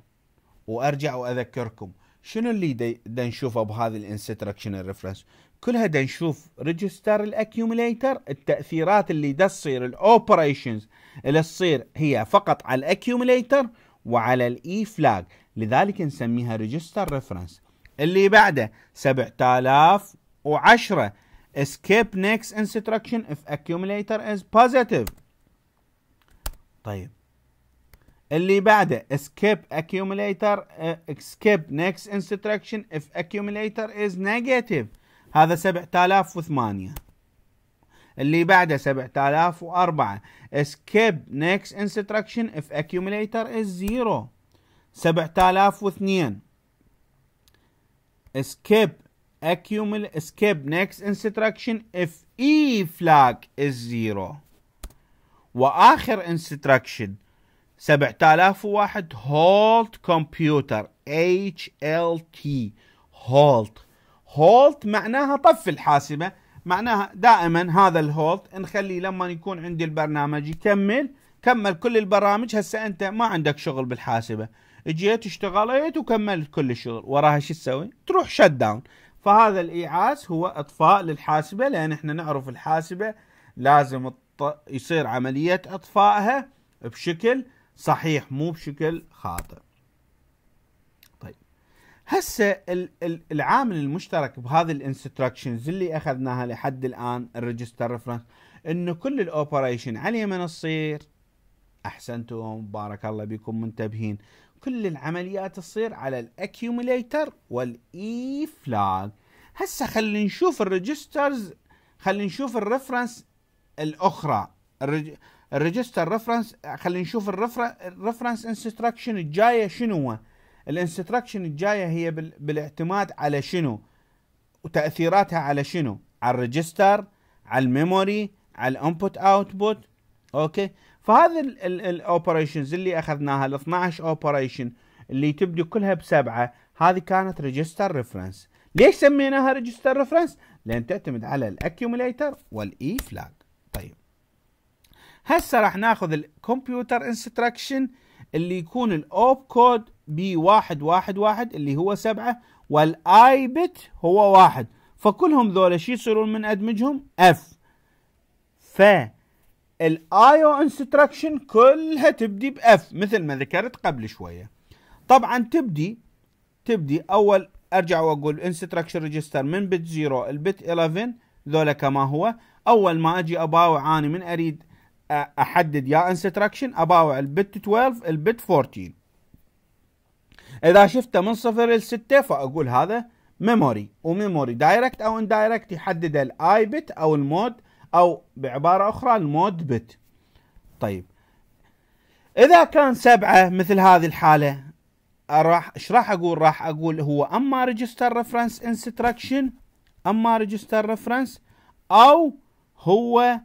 وأرجع وأذكركم شنو اللي دا نشوفه بهذه ال instructional reference كلها دا نشوف register ال accumulator التأثيرات اللي دا تصير ال operations اللي تصير هي فقط على ال accumulator وعلى الاي فلاج لذلك نسميها ريجستر ريفرنس اللي بعده 7010 escape next instruction if accumulator is positive طيب اللي بعده escape accumulator uh, escape next instruction if accumulator is negative هذا 7008 اللي بعده 7004 escape next instruction if accumulator is 0 7002 escape accumulate escape next instruction if e flag is 0 واخر instruction 7001 هولت كمبيوتر اتش ال تي هولت هولت معناها طف الحاسبة معناها دائما هذا الهولت نخليه لما يكون عندي البرنامج يكمل كمل كل البرامج هسه أنت ما عندك شغل بالحاسبة. جيت اشتغلت وكملت كل الشغل. وراها شو تسوي؟ تروح شت داون فهذا الإيعاز هو إطفاء للحاسبة لأن إحنا نعرف الحاسبة لازم يصير عملية إطفائها بشكل صحيح مو بشكل خاطئ. طيب. هسه العامل المشترك بهذه ال instructions اللي أخذناها لحد الآن ال register reference إنه كل ال operation على من تصير أحسنتم بارك الله بكم منتبهين. كل العمليات تصير على ال accumulator وال E flag هسه خلينا نشوف ال registers خلينا نشوف ال reference الأخرى. ال register reference خلينا نشوف ال reference instruction الجاية شنو؟ هو ال instruction الجاية هي بالاعتماد على شنو؟ وتأثيراتها على شنو؟ على ال register على ال memory على ال input output. okay؟ فهذه ال operations اللي أخذناها ال 12 operation اللي تبدي كلها بسبعة هذه كانت register reference ليش سميناها register reference لأن تعتمد على ال accumulator وال E flag طيب. هسه راح ناخذ ال computer instruction اللي يكون ال opcode بي واحد واحد واحد اللي هو سبعة وال I bit هو واحد. فكلهم ذولا شو يصيرون من أدمجهم؟ F ف ال I/O instruction كلها تبدي ب F مثل ما ذكرت قبل شوية. طبعا تبدي تبدي أول أرجع وأقول instruction register من bit 0 لل bit 11 ذولا كما هو. أول ما أجي أباوع اني من أريد أحدد يا instruction أباوع ال bit 12 ال bit 14 إذا شفته من صفر ل 6 فأقول هذا memory و memory direct أو indirect يحدد ال I bit أو ال mode. أو بعبارة أخرى ال mode bit. طيب. إذا كان سبعة مثل هذه الحالة راح إيش راح أقول؟ راح أقول هو أما register reference instruction أما register reference أو هو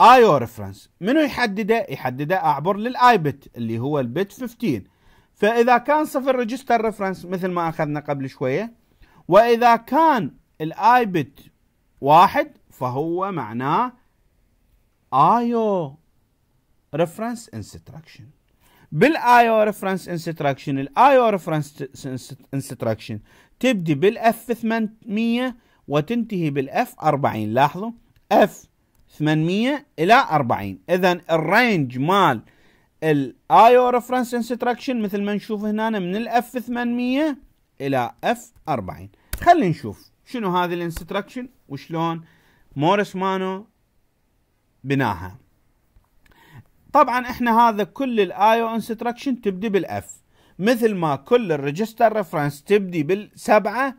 I/O reference منو يحدده؟ يحدده أعبر لل I bit اللي هو ال bit 15 فإذا كان صفر register reference مثل ما أخذنا قبل شوية وإذا كان ال I bit واحد فهو معناه I/O reference instruction بال I/O reference instruction ال I/O reference instruction تبدي بال F 800 وتنتهي بال F 40 لاحظوا؟ F 800 إلى 40 اذا ال range مال ال I/O reference instruction مثل ما نشوف هنا من ال F 800 إلى F 40 خلينا نشوف شنو هذه ال instruction وشلون موريس مانو بناها. طبعا إحنا هذا كل ال I/O instruction تبدي بال F مثل ما كل ال register reference تبدي بالسبعة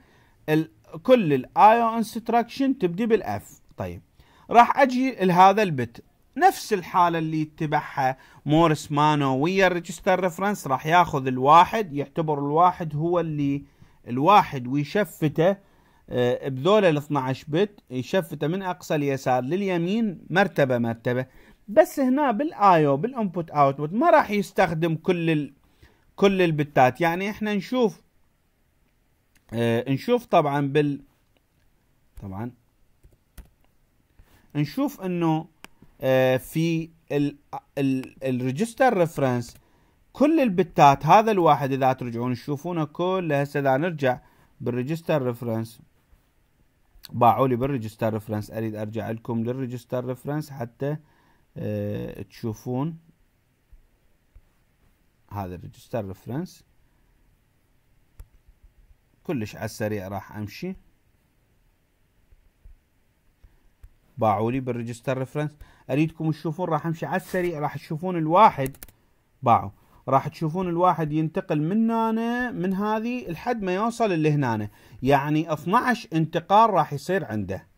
كل ال I/O instruction تبدي بال F. طيب راح أجي لهذا ال bit. نفس الحالة اللي اتبعها موريس مانو ويا ال register reference راح ياخذ الواحد يعتبر الواحد هو اللي الواحد وي shift ته بذول ال 12 bit ي shift ته من أقصى اليسار لليمين مرتبة مرتبة. بس هنا بال I/O بال input output ما راح يستخدم كل ال... كل ال bit ات. يعني إحنا نشوف آه نشوف طبعا بال طبعا. نشوف إنه آه في ال register reference كل ال bit ات هذا الواحد إذا ترجعون تشوفونه كله هسه إذا نرجع بال register reference. باعوا لي بال register reference. أريد أرجع لكم لل register reference حتى آه تشوفون هذا ال register reference. كلش على السريع راح أمشي. باعوا لي بال register reference. أريدكم تشوفون راح أمشي على السريع راح تشوفون الواحد باعوا. راح تشوفون الواحد ينتقل من هنا من هذه لحد ما يوصل اللي هنا يعني 12 انتقال راح يصير عنده.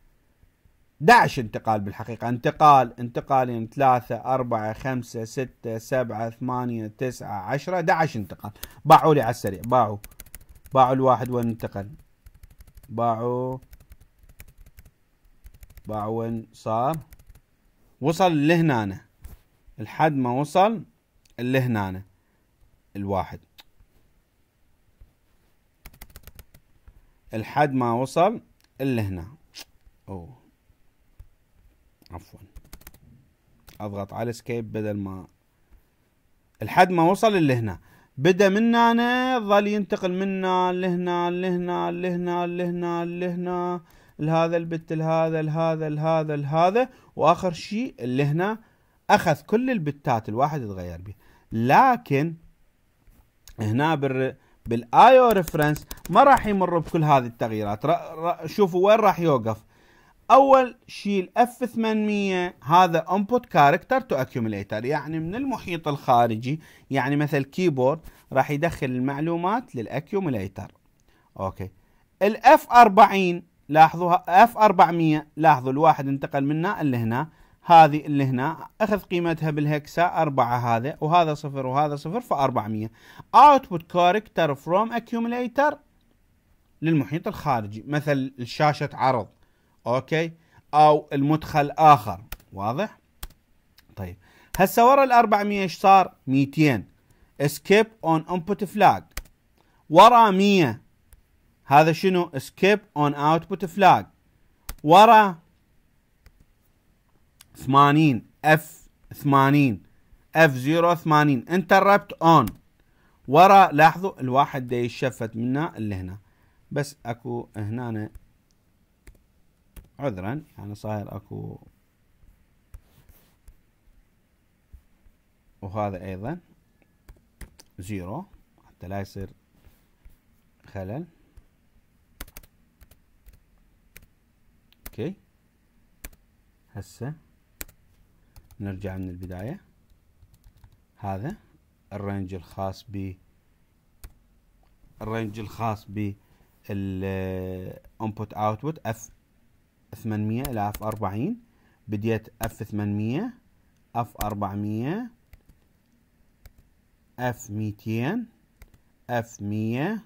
11 انتقال بالحقيقة. انتقال انتقالين ثلاثة أربعة خمسة ستة سبعة ثمانية تسعة عشرة 11 انتقال. باعوا لي على السريع. باعوا. باعوا الواحد وين انتقل. باعوا. باعوا وين صار. وصل لهنا. لحد ما وصل لهنا. الواحد. لحد ما وصل لهنا أوه. عفوا. أضغط على سكيب بدل ما لحد ما وصل لهنا بدا من هنا ظل ينتقل منا لهنا لهنا لهنا لهنا لهنا. لهذا البت لهذا لهذا لهذا لهذا. وآخر شيء اللي هنا أخذ كل ال bit ات الواحد يتغير به لكن هنا بال بال I/O reference ما راح يمر بكل هذه التغييرات. شوفوا وين راح يوقف. أول شيء ال F 800 هذا input character to accumulator يعني من المحيط الخارجي يعني مثل keyboard راح يدخل المعلومات لل accumulator okay. ال F 40 لاحظوا F 400 لاحظوا الواحد انتقل من هنا لهنا. هذه اللي هنا أخذ قيمتها بال hexa أربعة هذا وهذا صفر وهذا صفر فأربعمية. Output character from accumulator للمحيط الخارجي مثل شاشة عرض okay؟ أو المدخل آخر واضح؟ طيب. هسه ورا ال 400 إيش صار؟ 200 skip on input flag ورا 100 هذا شنو؟ skip on output flag ورا 80 F 80 F 0 80 interrupt on ورا لاحظوا الواحد دا ي shift منه اللي هنا. بس أكو هنا عذرا. يعني صاير أكو. وهذا أيضا. zero حتى لا يصير خلل. Okay هسه. نرجع من البداية. هذا ال range الخاص ب ال range الخاص ب ال input output F 800 إلى F 40 بديت F 800 F 400 F 200 F 100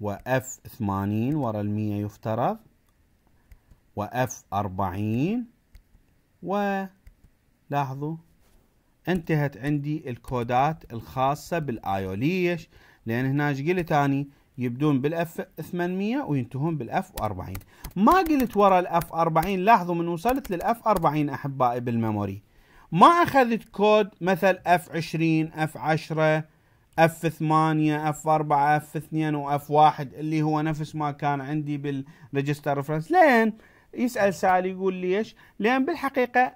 و F 80 ورا ال 100 يفترض و F 40 ولاحظوا انتهت عندي الكودات الخاصة بال I/O ليش؟ لأن هنا إيش قلت أني؟ يبدون بال F 800 وينتهون بال F 40 ما قلت ورا ال F 40 لاحظوا من وصلت لل F 40 أحبائي بال memory. ما أخذت كود مثل F 20 F 10 F 8 F 4 F 2 و F 1 اللي هو نفس ما كان عندي بال register reference لين يسأل سائل يقول ليش؟ لأن بالحقيقة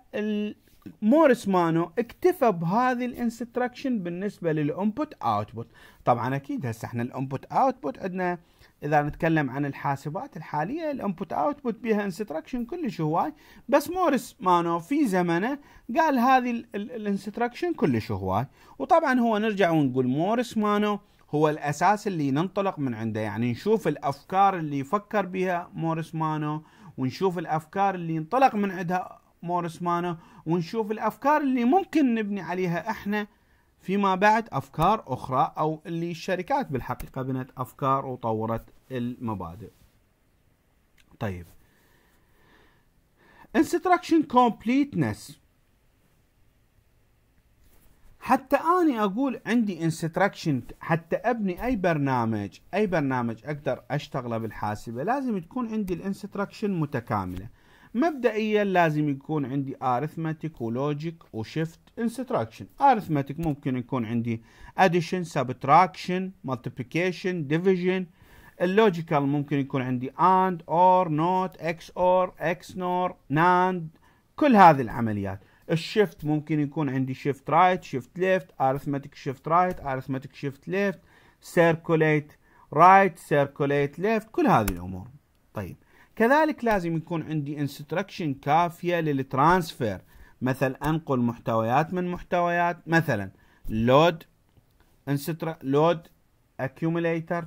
مورس مانو اكتفى بهذه ال instruction بالنسبة لل input output. طبعا أكيد هسه إحنا ال input output عندنا إذا نتكلم عن الحاسبات الحالية ال input output بها instruction كلش هواي. بس مورس مانو في زمنه قال هذه ال instruction كلش هواي. وطبعا هو نرجع ونقول مورس مانو هو الأساس اللي ننطلق من عنده. يعني نشوف الأفكار اللي يفكر بها مورس مانو. ونشوف الأفكار اللي ينطلق من عندها مورس مانو ونشوف الأفكار اللي ممكن نبني عليها إحنا فيما بعد أفكار أخرى أو اللي الشركات بالحقيقة بنت أفكار وطورت المبادئ. طيب instruction completeness حتى آني أقول عندي instruction حتى أبني أي برنامج أي برنامج أقدر أشتغله بالحاسبة لازم تكون عندي ال instruction متكاملة. مبدئيا لازم يكون عندي arithmetic و logic و shift instruction arithmetic ممكن يكون عندي addition subtraction multiplication division. ال logical ممكن يكون عندي and or not XOR XNOR NAND كل هذه العمليات. ال shift ممكن يكون عندي shift right shift left arithmetic shift right arithmetic shift left circulate right circulate left كل هذه الأمور. طيب. كذلك لازم يكون عندي instruction كافية لل transfer مثل أنقل محتويات من محتويات. مثلا load load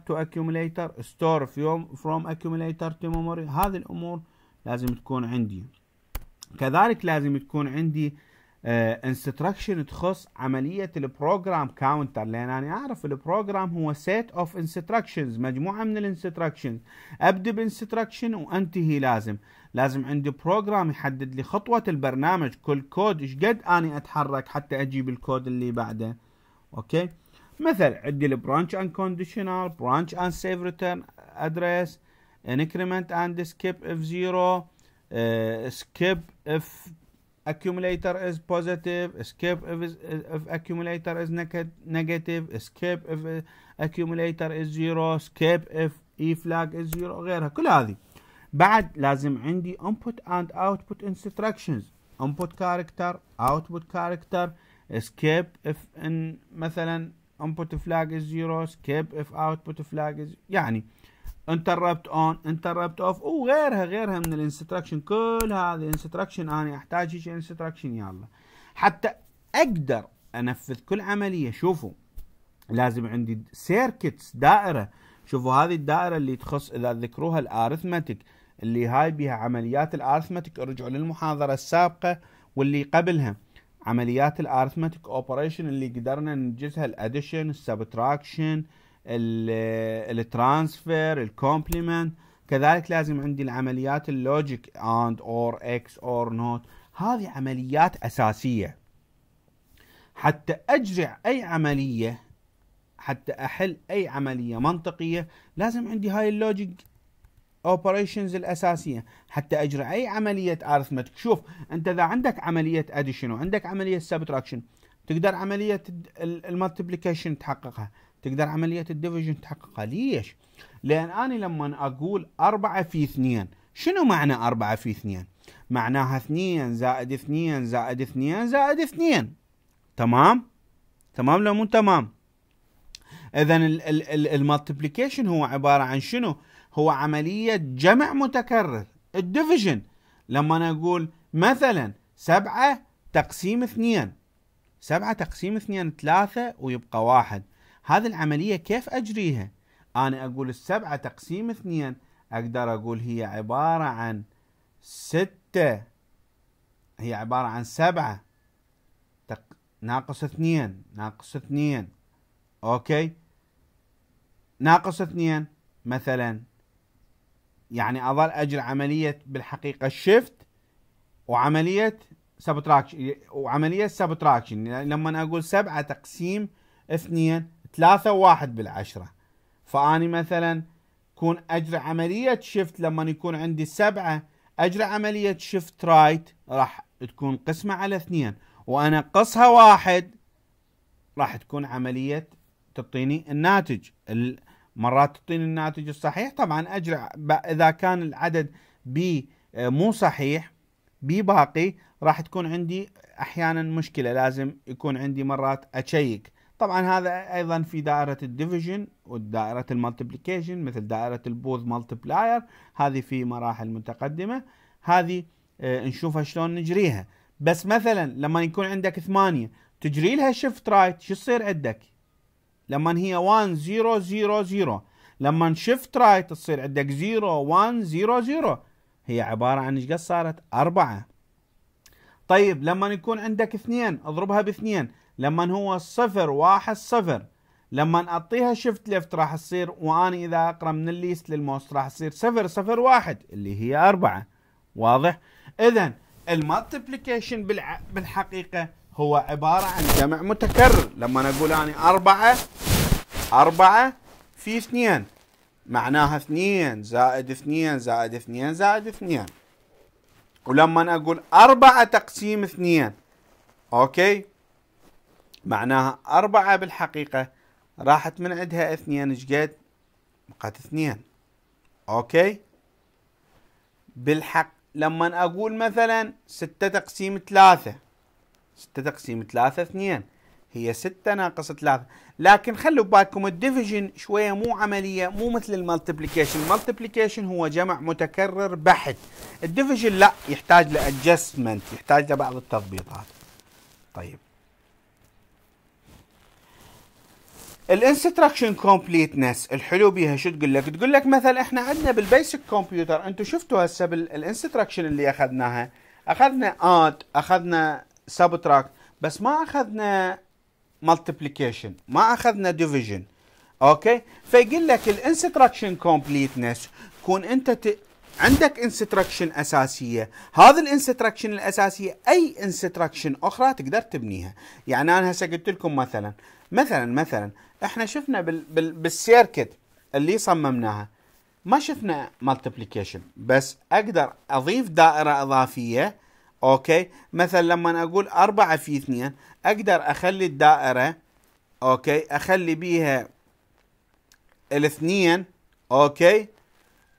to accumulator store from, from accumulator to memory. هذه الأمور لازم تكون عندي. كذلك لازم تكون عندي instruction uh, تخص عملية ال program counter لأن أنا أعرف ال program هو set of instructions مجموعة من ال instructions أبدأ ب instruction وأنتهي لازم. لازم عندي program يحدد لي خطوة البرنامج كل كود إيش قد أني أتحرك حتى أجيب الكود اللي بعده. okay؟ مثل عندي ال branch unconditional branch and save return address increment and skip if zero skip if accumulator is positive skip if, if accumulator is negative skip if accumulator is zero skip if e flag is zero غيرها كل هذه بعد لازم عندي input and output instructions input character output character skip if in مثلا input flag is zero skip if output flag is يعني interrupt on interrupt off وغيرها غيرها من ال instruction. كل هذه ال instruction أنا أحتاج هيك instruction يلا. حتى أقدر أنفذ كل عملية. شوفوا لازم عندي circuits دائرة. شوفوا هذه الدائرة اللي تخص إذا ذكروها ال arithmetic اللي هاي بها عمليات ال arithmetic ارجعوا للمحاضرة السابقة واللي قبلها. عمليات ال arithmetic operation اللي قدرنا ننجزها. الاديشن السبتراكشن. الترانسفير الكومبلمنت كذلك لازم عندي العمليات ال logic and or XOR not هذه عمليات أساسية. حتى أجري أي عملية حتى أحل أي عملية منطقية لازم عندي هاي ال logic operations الأساسية. حتى اجري أي عملية arithmetic شوف أنت إذا عندك عملية addition وعندك عملية subtraction تقدر عملية ال multiplication تحققها. تقدر عمليه ال division تحققها. ليش؟ لأن أنا لما أقول أربعة في اثنين شنو معنى أربعة في اثنين؟ معناها اثنين زائد اثنين زائد اثنين زائد اثنين. تمام؟ تمام لو مو تمام؟ اذا ال multiplication هو عبارة عن شنو؟ هو عملية جمع متكرر. ال division لما أنا أقول مثلا سبعة تقسيم اثنين. سبعة تقسيم اثنين ثلاثة ويبقى واحد. هذه العملية كيف أجريها؟ أنا أقول السبعة تقسيم اثنين. أقدر أقول هي عبارة عن ستة. هي عبارة عن سبعة. تق... ناقص اثنين. ناقص اثنين. okay؟ ناقص اثنين. مثلا يعني أظل اجري عملية بالحقيقة shift وعملية subtraction وعملية subtraction يعني لما أقول سبعة تقسيم اثنين ثلاثة واحد بالعشرة. فأني مثلا كون أجري عملية shift لما يكون عندي سبعة أجري عملية shift right راح تكون قسمة على اثنين. وأناقصها واحد راح تكون عملية تعطيني الناتج. مرات تعطيني الناتج الصحيح طبعا اجرع إذا كان العدد ب آه، مو صحيح بي باقي راح تكون عندي أحيانا مشكلة. لازم يكون عندي مرات أ check. طبعا هذا أيضا في دائرة ال division ودائره ال multiplication مثل دائرة ال Booth multiplier هذه في مراحل متقدمة. هذه آه، نشوفها شلون نجريها. بس مثلا لما يكون عندك ثمانية تجري لها shift right شو يصير عندك؟ لما هي 1 0 0 0 لما shift right تصير عندك 0 1 0 0 هي عبارة عن إيش قد صارت؟ أربعة. طيب لما يكون عندك اثنين اضربها باثنين. لما هو صفر واحد صفر. لما أعطيها shift left راح تصير واني إذا أقرأ من ال least لل most راح تصير صفر صفر واحد اللي هي أربعة. واضح؟ اذا ال multiplication بالحقيقة هو عبارة عن جمع متكرر. لما نقول أنا أربعة أربعة في اثنين. معناها اثنين زائد اثنين زائد اثنين زائد اثنين. ولما أقول أربعة تقسيم اثنين. أوكي؟ معناها أربعة بالحقيقة راحت من عندها اثنين إيش قد؟ بقت اثنين. أوكي؟ بالحق لما أقول مثلا ستة تقسيم ثلاثة. ستة تقسيم ثلاثة اثنين. هي ستة ناقص ثلاثة. لكن خلوا بالكم ال division شوية مو عملية مو مثل ال multiplication. ال multiplication هو جمع متكرر بحت. ال division لا يحتاج ل adjustment يحتاج لبعض التضبيطات. طيب. ال instruction completeness الحلو بيها شو تقول لك؟ تقول لك مثلا إحنا عندنا بال basic computer أنتم شفتوا هسه بال instruction اللي أخذناها؟ أخذنا add أخذنا subtract بس ما أخذنا multiplication ما أخذنا division أوكي؟ فيقول لك ال instruction completeness كون أنت ت... عندك instruction أساسية هذه ال instruction الأساسية أي instruction أخرى تقدر تبنيها. يعني أنا هسه قلت لكم مثلا مثلا مثلا إحنا شفنا بال... بال... بال circuit اللي صممناها. ما شفنا multiplication بس أقدر أضيف دائرة إضافية أوكي؟ مثلا لما أقول أربعة في اثنين أقدر أخلي الدائرة أوكي؟ أخلي بيها الاثنين أوكي؟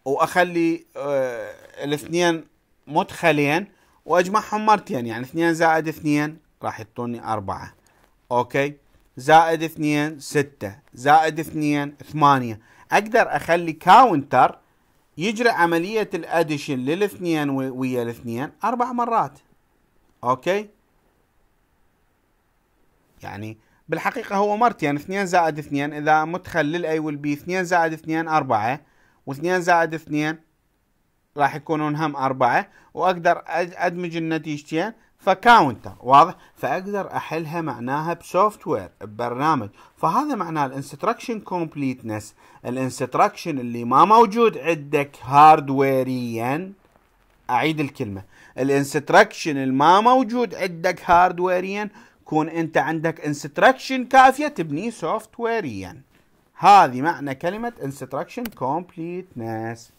وأخلي آه الاثنين مدخلين وأجمعهم مرتين يعني اثنين زائد اثنين راح يعطوني أربعة أوكي؟ زائد اثنين ستة زائد اثنين ثمانية. أقدر أخلي counter يجري عملية ال addition للاثنين ويا الاثنين أربع مرات. أوكي؟ يعني بالحقيقة هو مرتين يعني اثنين زائد اثنين. إذا مدخل لل A وال B اثنين زائد اثنين أربعة واثنين زائد اثنين راح يكونون هم أربعة. وأقدر أدمج النتيجتين ف counter واضح؟ فأقدر أحلها معناها ب software ببرنامج. فهذا معناه ال instruction completeness. ال instruction اللي ما موجود عندك هاردويريا. أعيد الكلمة. ال instruction اللي ما موجود عندك هاردويريا كون أنت عندك instruction كافية تبنيه سوفتويريا هذه معنى كلمة instruction completeness.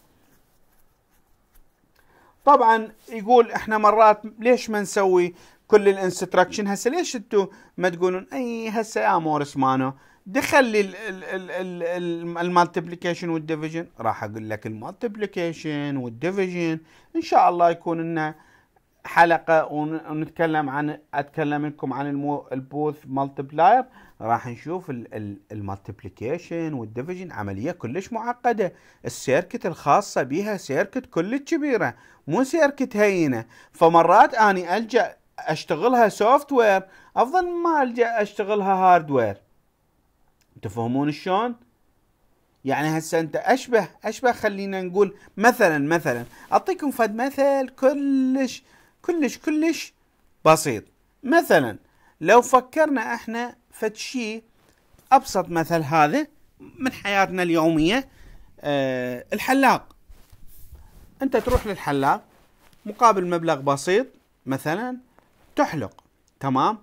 طبعا يقول إحنا مرات ليش ما نسوي كل ال instruction هسه ليش أنتم ما تقولون إي هسه يا مورس مانو. دخل لي ال multiplication وال division. راح أقول لك ال multiplication وال division. إن شاء الله يكون لنا حلقة ونتكلم عن أتكلم لكم عن ال Booth multiplier راح نشوف ال multiplication وال division عملية كلش معقدة. ال circuit الخاصة بها circuit كلش كبيرة مو circuit هينة. فمرات أني ألجأ أشتغلها software أفضل ما ألجأ أشتغلها hardware تفهمون شلون؟ يعني هسه أنت أشبه أشبه خلينا نقول مثلا مثلا أعطيكم فد مثل كلش كلش كلش بسيط. مثلا لو فكرنا إحنا فد شيء أبسط مثل هذا من حياتنا اليومية أه الحلاق. أنت تروح للحلاق مقابل مبلغ بسيط مثلا تحلق تمام؟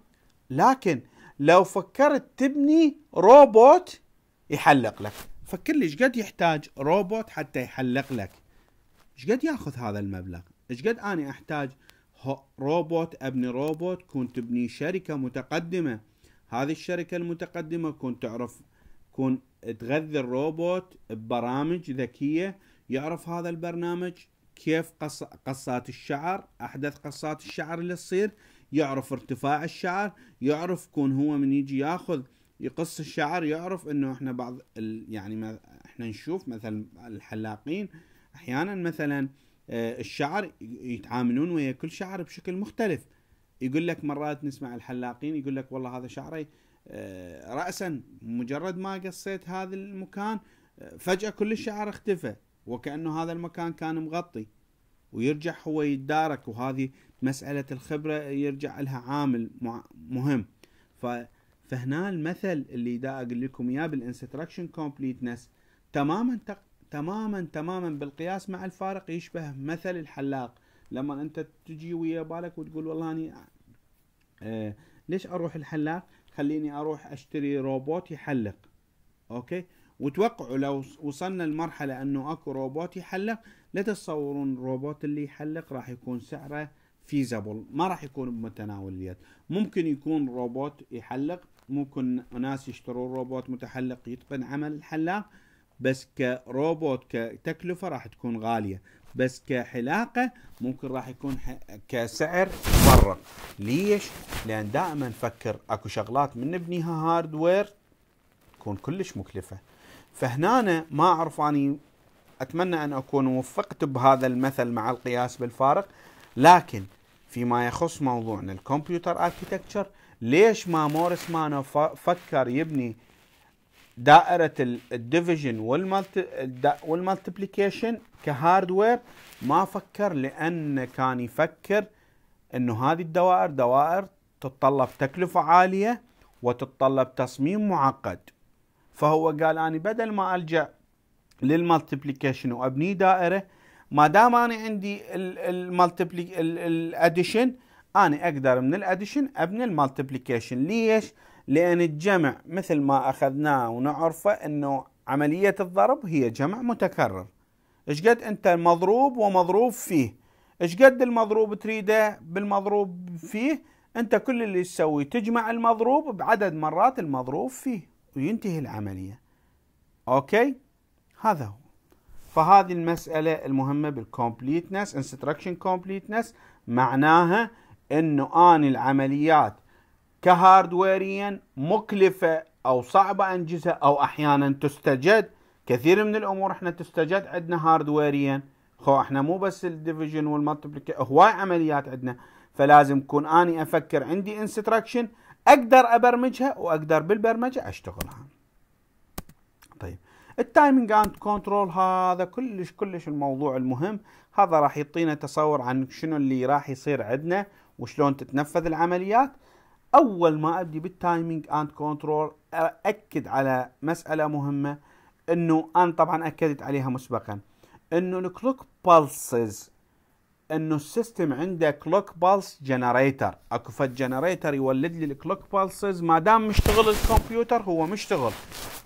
لكن لو فكرت تبني روبوت يحلق لك. فكر لي إيش يحتاج روبوت حتى يحلق لك؟ إيش ياخذ هذا المبلغ؟ إيش اني أحتاج روبوت أبني روبوت كون تبني شركة متقدمة؟ هذه الشركة المتقدمة كون تعرف كون تغذي الروبوت ببرامج ذكية يعرف هذا البرنامج كيف قص قصات الشعر أحدث قصات الشعر اللي تصير يعرف ارتفاع الشعر يعرف كون هو من يجي ياخذ يقص الشعر يعرف إنه إحنا بعض يعني ما إحنا نشوف مثلا الحلاقين أحيانا مثلا آه، الشعر يتعاملون ويا كل شعر بشكل مختلف. يقول لك مرات نسمع الحلاقين يقول لك والله هذا شعري آه، رأسا مجرد ما قصيت هذا المكان آه، فجأة كل الشعر اختفى وكأنه هذا المكان كان مغطي ويرجع هو يتدارك وهذه مسألة الخبرة يرجع لها عامل مهم. فهنا المثل اللي دا أقول لكم إياه بال instruction completeness تماما تماما تماما بالقياس مع الفارق يشبه مثل الحلاق. لما أنت تجي ويا بالك وتقول والله أني آه ليش أروح الحلاق؟ خليني أروح أشتري روبوت يحلق. أوكي؟ وتوقعوا لو وصلنا لمرحلة أنه أكو روبوت يحلق لا تتصورون الروبوت اللي يحلق راح يكون سعره feasible ما راح يكون بمتناول اليد. ممكن يكون روبوت يحلق ممكن ناس يشترون روبوت متحلق يتقن عمل الحلاق بس كروبوت كتكلفة راح تكون غالية. بس كحلاقة ممكن راح يكون كسعر مفرق ليش؟ لأن دائما نفكر أكو شغلات من نبنيها hardware تكون كلش مكلفة. فهنا ما أعرف أني أتمنى أن أكون وفقت بهذا المثل مع القياس بالفارق. لكن فيما يخص موضوعنا ال computer architecture ليش ما موريس مانو فكر يبني دائرة ال division وال multiplication ك hardware ما فكر لأن كان يفكر إنه هذه الدوائر دوائر تتطلب تكلفة عالية وتتطلب تصميم معقد فهو قال اني بدل ما ألجأ لل multiplication وأبني دائرة ما دام أنا عندي ال addition أنا أقدر من ال addition أبني ال multiplication ليش؟ لأن الجمع مثل ما أخذناه ونعرفه أنه عملية الضرب هي جمع متكرر. إيش قد أنت مضروب ومضروب فيه؟ إيش قد المضروب تريده بالمضروب فيه؟ أنت كل اللي تسوي تجمع المضروب بعدد مرات المضروب فيه وينتهي العملية. أوكي؟ هذا هو. فهذه المسألة المهمة بال completeness instruction completeness معناها إنه اني العمليات ك hardware يا مكلفة أو صعبة أنجزها أو أحيانا تستجد. كثير من الأمور إحنا تستجد عندنا hardware يا. خو إحنا مو بس ال division وال multiplication هواي عمليات عندنا. فلازم كون آني أفكر عندي instruction أقدر أبرمجها وأقدر بالبرمجة أشتغلها. طيب ال timing and control هذا كلش كلش الموضوع المهم. هذا راح يعطينا تصور عن شنو اللي راح يصير عندنا وشلون تتنفذ العمليات. أول ما أبدي بال timing and control اكد على مسألة مهمة إنه أنا طبعا أكدت عليها مسبقا. إنه ال clock pulses إنه السيستم عنده clock pulse generator أكو فد generator يولد لي ال clock pulses ما دام مشتغل الكمبيوتر هو مشتغل.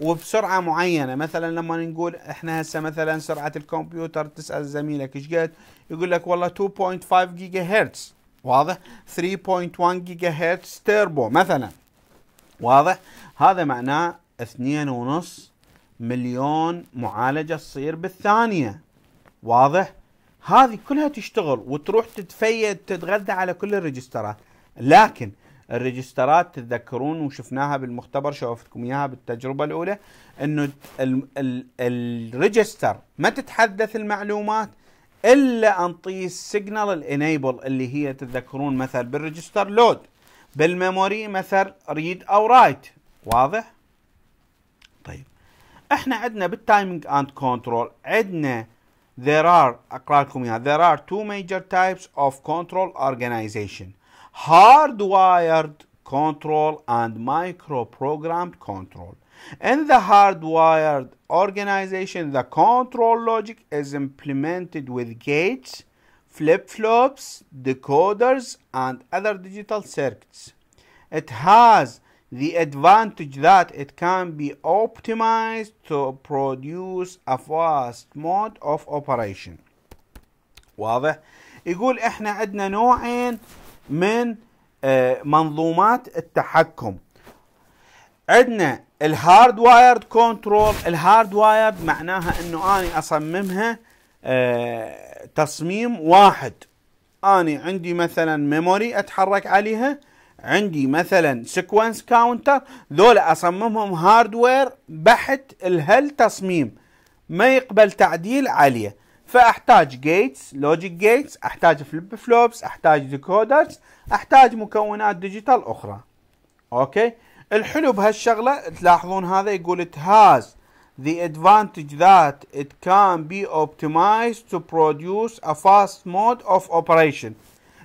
وبسرعة معينة مثلا لما نقول إحنا هسه مثلا سرعة الكمبيوتر تسأل زميلك إيش قد؟ يقول لك والله 2.5 جيجا هرتز واضح؟ 3.1 gigahertz turbo مثلا. واضح؟ هذا معناه اثنين ونص مليون معالجة تصير بالثانية. واضح؟ هذه كلها تشتغل وتروح تتفيد تتغذى على كل ال register ات لكن ال register ات تتذكرون وشفناها بالمختبر شوفتكم إياها بالتجربة الأولى إنه ال register ما تتحدث المعلومات إلا أنطي ال signal ال enable اللي هي تتذكرون مثل بال register load بال memory مثل read أو write واضح؟ طيب. إحنا عندنا بالتايمينج اند كنترول عندنا there are أقرأ لكم إياها there are two major types of control organization. hardwired control and microprogrammed control. In the hardwired organization, the control logic is implemented with gates, flip-flops, decoders, and other digital circuits. It has the advantage that it can be optimized to produce a fast mode of operation. واضح؟ يقول احنا عندنا نوعين من منظومات التحكم. عندنا ال hardwired control ال hardwired معناها إنه أني أصممها آه تصميم واحد. أني عندي مثلا memory أتحرك عليها عندي مثلا sequence counter ذولا أصممهم hardware بحت هالتصميم ما يقبل تعديل عليه فأحتاج gates logic gates أحتاج flip flops أحتاج decoders أحتاج مكونات digital أخرى. أوكي؟ الحلو بهالشغلة تلاحظون هذا يقول it has the advantage that it can be optimized to produce a fast mode of operation.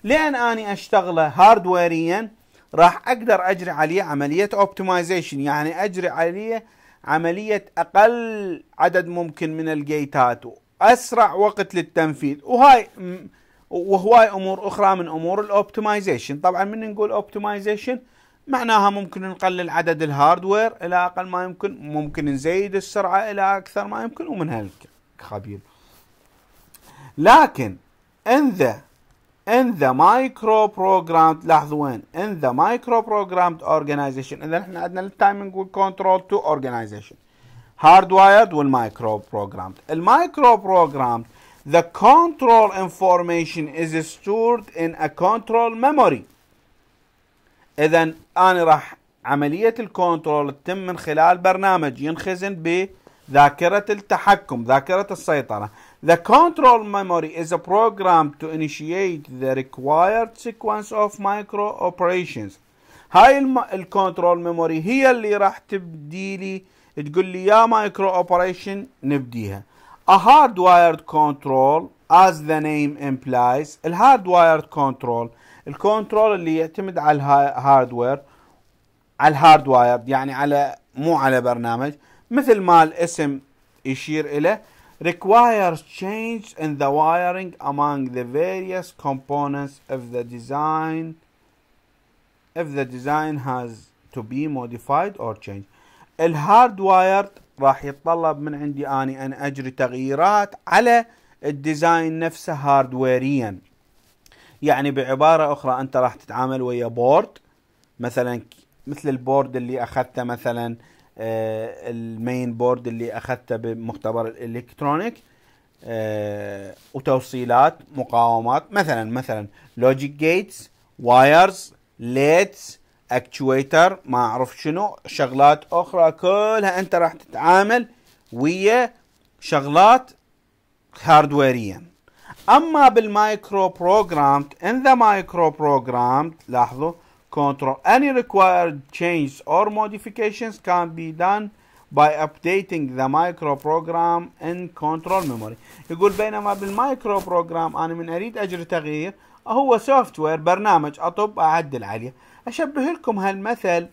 لأن أني أشتغله hardware يا راح أقدر أجري عليه عملية optimization يعني أجري عليه عملية أقل عدد ممكن من ال gate ات وأسرع وقت للتنفيذ. وهاي وهواي أمور أخرى من أمور ال optimization طبعا من نقول optimization معناها ممكن نقلل عدد ال hardware إلى أقل ما يمكن ممكن نزيد السرعه إلى أكثر ما يمكن ومن هالقبيل لكن in the in the micro programmed لاحظوا وين in the micro programmed organization اذا إحنا عندنا ال timing وال control two organization hardwired وال micro programmed ال micro programmed the control information is stored in a control memory اذا أنا راح عملية ال control تتم من خلال برنامج ينخزن بذاكرة التحكم ذاكرة السيطرة The control memory is a program to initiate the required sequence of micro operations. هاي ال control memory هي اللي راح تبدي لي تقول لي يا micro operation نبديها. A hardwired control as the name implies ال hardwired control ال control اللي يعتمد على ال hardware على ال hardwire يعني على مو على برنامج مثل ما الاسم يشير اليه requires change in the wiring among the various components if the design if the design has to be modified or changed. ال hardwire راح يتطلب من عندي اني أن أجري تغييرات على ال design نفسه hardware يا يعني بعبارة أخرى أنت راح تتعامل ويا board مثلا مثل ال board اللي أخذته مثلا آه، ال main board اللي أخذته بمختبر الإلكترونيك آه، وتوصيلات مقاومات. مثلا مثلا logic gates wires LEDs actuator ما أعرف شنو شغلات أخرى. كلها أنت راح تتعامل ويا شغلات hardware يا أما بال micro programmed in the micro programmed لاحظوا control any required changes or modifications can be done by updating the micro program in control memory. يقول بينما بال micro program أنا من أريد اجري تغيير هو software برنامج أطب اعدل عليه أشبه لكم هالمثل.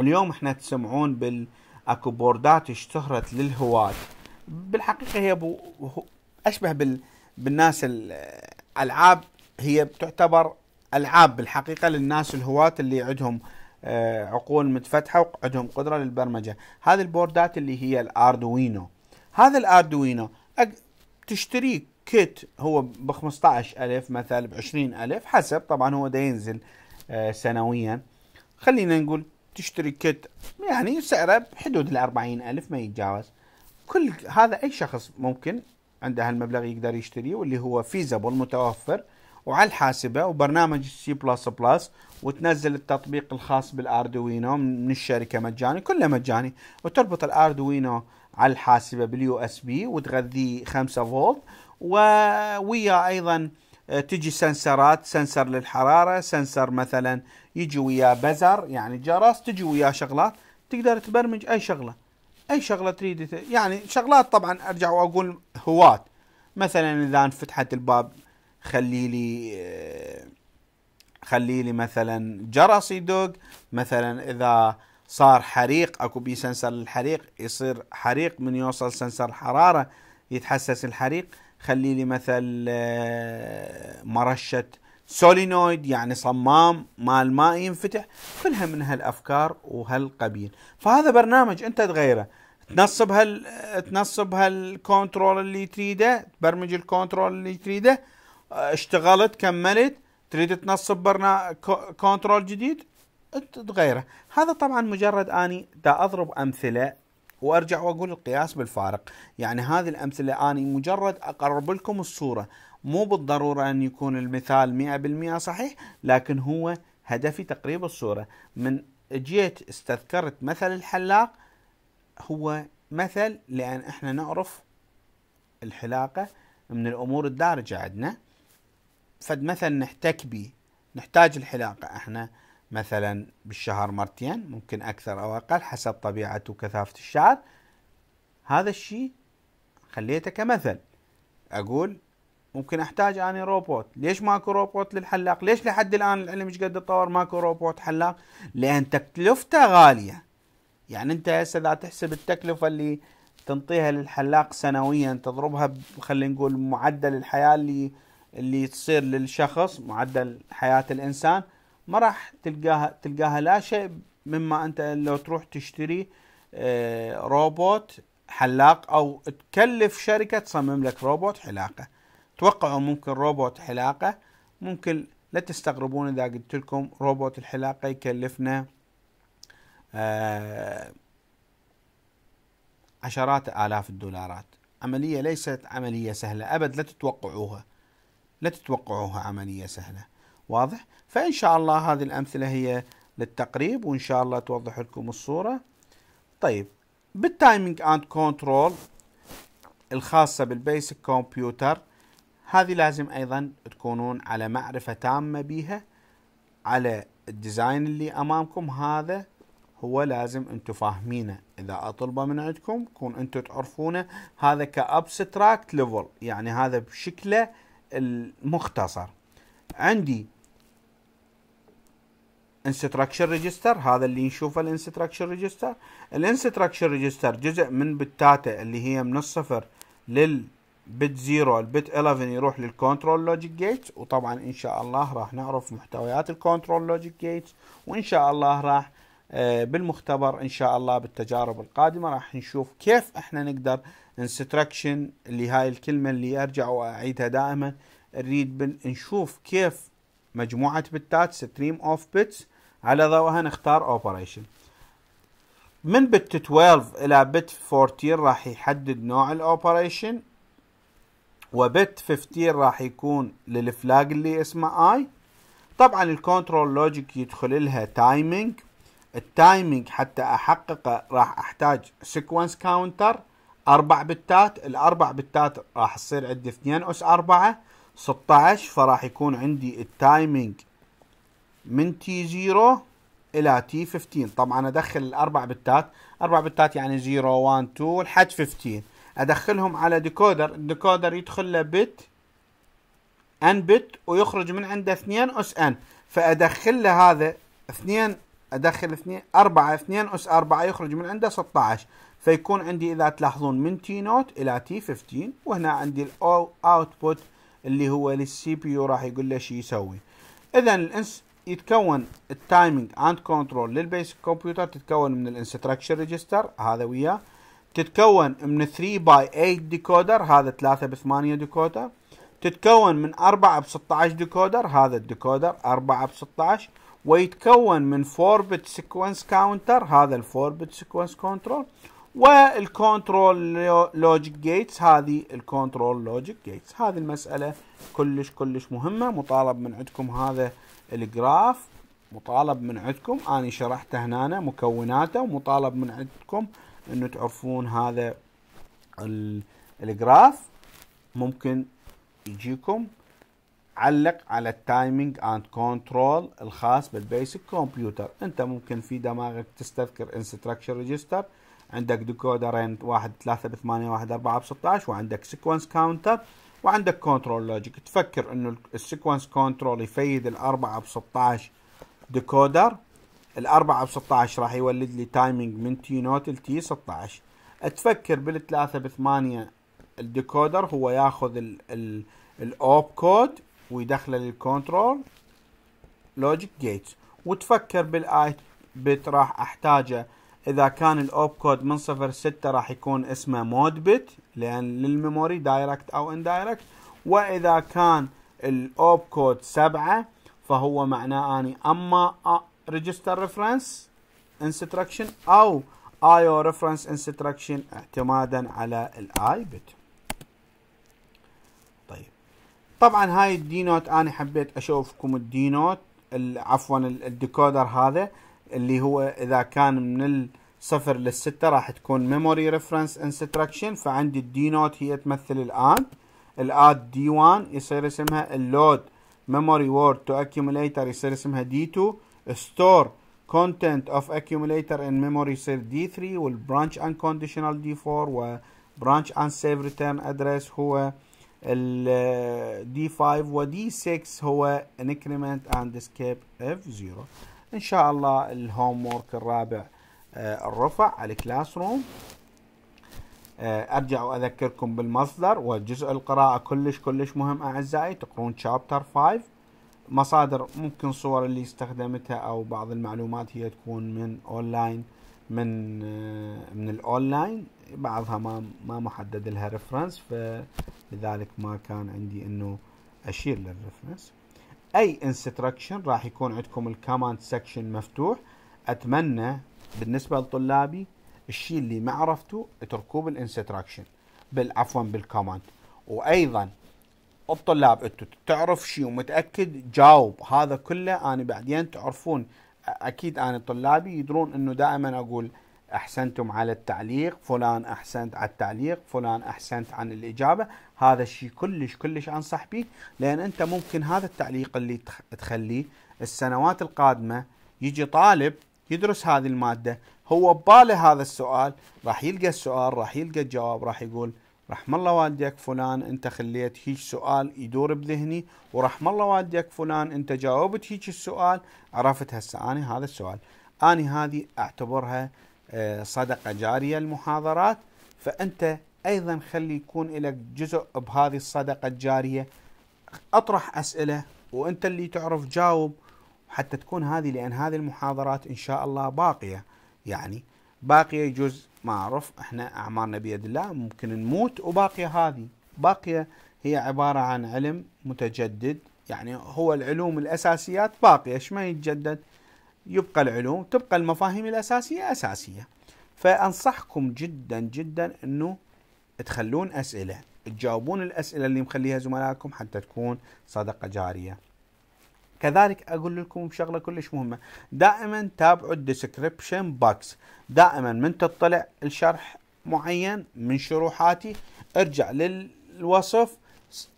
اليوم إحنا تسمعون بال أكو board ات اشتهرت للهواة. بالحقيقة هي أشبه بال بالناس الألعاب هي تعتبر ألعاب بالحقيقة للناس الهواة اللي عندهم آه، عقول متفتحة وعندهم قدرة للبرمجة. هذه البوردات اللي هي الأردوينو. هذا الأردوينو تشتري كيت هو ب 15000 مثلا ب 20000 حسب طبعا هو دا ينزل آه، سنويا. خلينا نقول تشتري كيت يعني سعره بحدود ال 40000 ما يتجاوز. كل هذا أي شخص ممكن عنده هالمبلغ يقدر يشتريه واللي هو feasible متوفر وعلى الحاسبة وبرنامج سي بلس بلس وتنزل التطبيق الخاص بال Arduino من الشركة مجاني كله مجاني. وتربط ال Arduino على الحاسبة بال USB وتغذيه 5 فولت وويا أيضا آه، تجي سنسرات sensor للحرارة sensor مثلا يجي وياه buzzer يعني جرس تجي وياه شغلات تقدر تبرمج أي شغلة. أي شغلة تريد يعني شغلات طبعا أرجع وأقول هواة. مثلا إذا انفتحت الباب خلي لي آه، خلي لي مثلا جرس يدق. مثلا إذا صار حريق أكو بي sensor للحريق يصير حريق من يوصل sensor الحرارة يتحسس الحريق. خلي لي مثل آه، مرشة solenoid يعني صمام مال ماء ينفتح. كلها من هالأفكار وهالقبيل. فهذا برنامج أنت تغيره. تنصب هال تنصب هال control اللي تريده تبرمج ال control اللي تريده. اشتغلت كملت. تريد تنصب برنامج control جديد؟ تغيره. هذا طبعا مجرد أني دا أضرب أمثلة وأرجع وأقول القياس بالفارق. يعني هذه الأمثلة أني مجرد أقرب لكم الصورة. مو بالضرورة أن يكون المثال 100% صحيح لكن هو هدفي تقريب الصورة. من جيت استذكرت مثل الحلاق هو مثل لأن إحنا نعرف الحلاقة من الأمور الدارجة عندنا. فد مثل نحتك به نحتاج الحلاقة. إحنا مثلا بالشهر مرتين ممكن أكثر أو أقل حسب طبيعة وكثافة الشعر هذا الشيء خليته كمثل. أقول ممكن أحتاج أنا روبوت. ليش ماكو روبوت للحلاق؟ ليش لحد الآن العلم مش قد تطور ماكو روبوت حلاق؟ لأن تكلفته غالية. يعني أنت هسه إذا تحسب التكلفة اللي تنطيها للحلاق سنويا تضربها خلينا نقول معدل الحياة اللي اللي تصير للشخص معدل حياة الإنسان ما راح تلقاها تلقاها لا شيء مما أنت لو تروح تشتري آه، روبوت حلاق أو تكلف شركة تصمم لك روبوت حلاقة. توقعوا ممكن روبوت حلاقة ممكن لا تستغربون إذا قلت لكم روبوت الحلاقة يكلفنا عشرات آلاف الدولارات. عملية ليست عملية سهلة أبد لا تتوقعوها. لا تتوقعوها عملية سهلة. واضح؟ فإن شاء الله هذه الأمثلة هي للتقريب وإن شاء الله توضح لكم الصورة. طيب بال timing and control الخاصة بال basic computer هذه لازم أيضا تكونون على معرفة تامة بها على ال design اللي أمامكم. هذا هو لازم أنتم فاهمينه. إذا أطلبه من عندكم كون أنتم تعرفونه هذا ك abstract level يعني هذا بشكله المختصر. عندي instruction register هذا اللي نشوفه ال instruction register ال instruction register جزء من بتاته اللي هي من الصفر لل bit 0 ال bit 11 يروح لل control logic gate وطبعا إن شاء الله راح نعرف محتويات ال control logic gate وإن شاء الله راح بالمختبر إن شاء الله بالتجارب القادمة. راح نشوف كيف إحنا نقدر instruction اللي هاي الكلمة اللي أرجع وأعيدها دائما. نريد نشوف كيف مجموعة بتات stream of bits على ضوءها نختار operation من bit 12 إلى bit 14 راح يحدد نوع ال operation و bit 15 راح يكون لل flag اللي اسمه I طبعا ال control logic يدخل لها timing ال timing حتى احققه راح أحتاج sequence counter أربع بتات الأربع بتات راح تصير عندي 2 أس 4 16 فراح يكون عندي ال timing من T 0 إلى T 15 طبعا أدخل الأربع بتات أربع بتات يعني 0 1 2 لحد 15 أدخلهم على decoder ال decoder يدخل له bit n bit ويخرج من عنده 2 أس n فأدخل له هذا 2 أدخل 2 4 2 أس 4 يخرج من عنده 16 فيكون عندي إذا تلاحظون من T naught إلى T 15 وهنا عندي ال output اللي هو لل CPU راح يقول له شو يسوي. اذا الإنس يتكون ال timing and control لل basic computer تتكون من ال instruction register هذا وياه. تتكون من 3 by 8 decoder هذا 3 ب 8 decoder تتكون من 4 ب 16 decoder هذا ال decoder 4 ب 16 ويتكون من 4 bit sequence counter هذا ال 4 bit sequence control وال control logic gates هذه ال control logic gates هذه المسألة كلش كلش مهمة مطالب من عندكم هذا ال graph مطالب من عندكم. أنا شرحته هنا مكوناته ومطالب من عندكم أنه تعرفون هذا ال graph. ممكن يجيكم علق على ال timing and control الخاص بال basic computer انت ممكن في دماغك تستذكر instruction register عندك ديكودرين واحد ثلاثة بثمانية واحد أربعة بستة وعندك sequence counter وعندك control logic تفكر إنه ال sequence control يفيد الأربعة بستة decoder الأربعة بستة راح يولد لي timing من T naught ل T 16 تفكر بالثلاثة بثمانية ال decoder هو ياخذ ال opcode ويدخله لل control logic gates. وتفكر بال I bit راح أحتاجه. إذا كان ال opcode من صفر ستة راح يكون اسمه mode bit لأن لل memory direct أو indirect. وإذا كان ال opcode سبعة فهو معناه أني أما register reference instruction أو I/O reference instruction اعتمادا على ال I bit طيب طبعا هاي ال D naught أنا حبيت أشوفكم ال D naught عفوا ال decoder هذا اللي هو إذا كان من الصفر للستة راح تكون memory reference instruction فعندي ال D naught هي تمثل الان ال add D 1 يصير اسمها ال load. memory word to accumulator يصير اسمها D 2 store content of accumulator in memory يصير D 3 وال branch unconditional D 4 و branch and save return address هو ال D 5 و D 6 هو increment and skip if 0 إن شاء الله ال homework الرابع آه، الرفع على ال classroom آه، أرجع وأذكركم بالمصدر وجزء القراءة كلش كلش مهم أعزائي تقرون chapter 5 مصادر ممكن صور اللي استخدمتها أو بعض المعلومات هي تكون من اونلاين من آه، من الاونلاين بعضها ما ما محدد لها reference فلذلك ما كان عندي إنه أشير لل reference أي instruction راح يكون عندكم ال comment section مفتوح. أتمنى بالنسبة لطلابي الشيء اللي ما عرفته اتركوه بال instruction بالعفوا بال comment وأيضا الطلاب أنتم تعرف شيء ومتأكد جاوب هذا كله أنا بعدين تعرفون أكيد أنا طلابي يدرون إنه دائما أقول أحسنتم على التعليق فلان أحسنت على التعليق فلان أحسنت عن الإجابة. هذا الشيء كلش كلش أنصح به لأن أنت ممكن هذا التعليق اللي تخليه السنوات القادمة يجي طالب يدرس هذه المادة هو بباله هذا السؤال راح يلقى السؤال راح يلقى الجواب راح يقول رحم الله والديك فلان أنت خليت هيك سؤال يدور بذهني ورحم الله والديك فلان أنت جاوبت هيك السؤال عرفت هسه أنا هذا السؤال أنا هذه أعتبرها صدقة جارية المحاضرات فأنت أيضا خلي يكون لك جزء بهذه الصدقة الجارية. أطرح أسئلة وأنت اللي تعرف جاوب حتى تكون هذه لأن هذه المحاضرات إن شاء الله باقية. يعني باقية يجوز ما اعرف إحنا أعمارنا بيد الله ممكن نموت وباقية هذه. باقية هي عبارة عن علم متجدد يعني هو العلوم الأساسيات باقية إيش ما يتجدد؟ يبقى العلوم تبقى المفاهيم الأساسية أساسية. فأنصحكم جدا جدا إنه تخلون أسئلة تجاوبون الأسئلة اللي مخليها زملائكم حتى تكون صدقة جارية. كذلك أقول لكم شغلة كلش مهمة. دائما تابعوا ال description box. دائما من تطلع الشرح معين من شروحاتي ارجع للوصف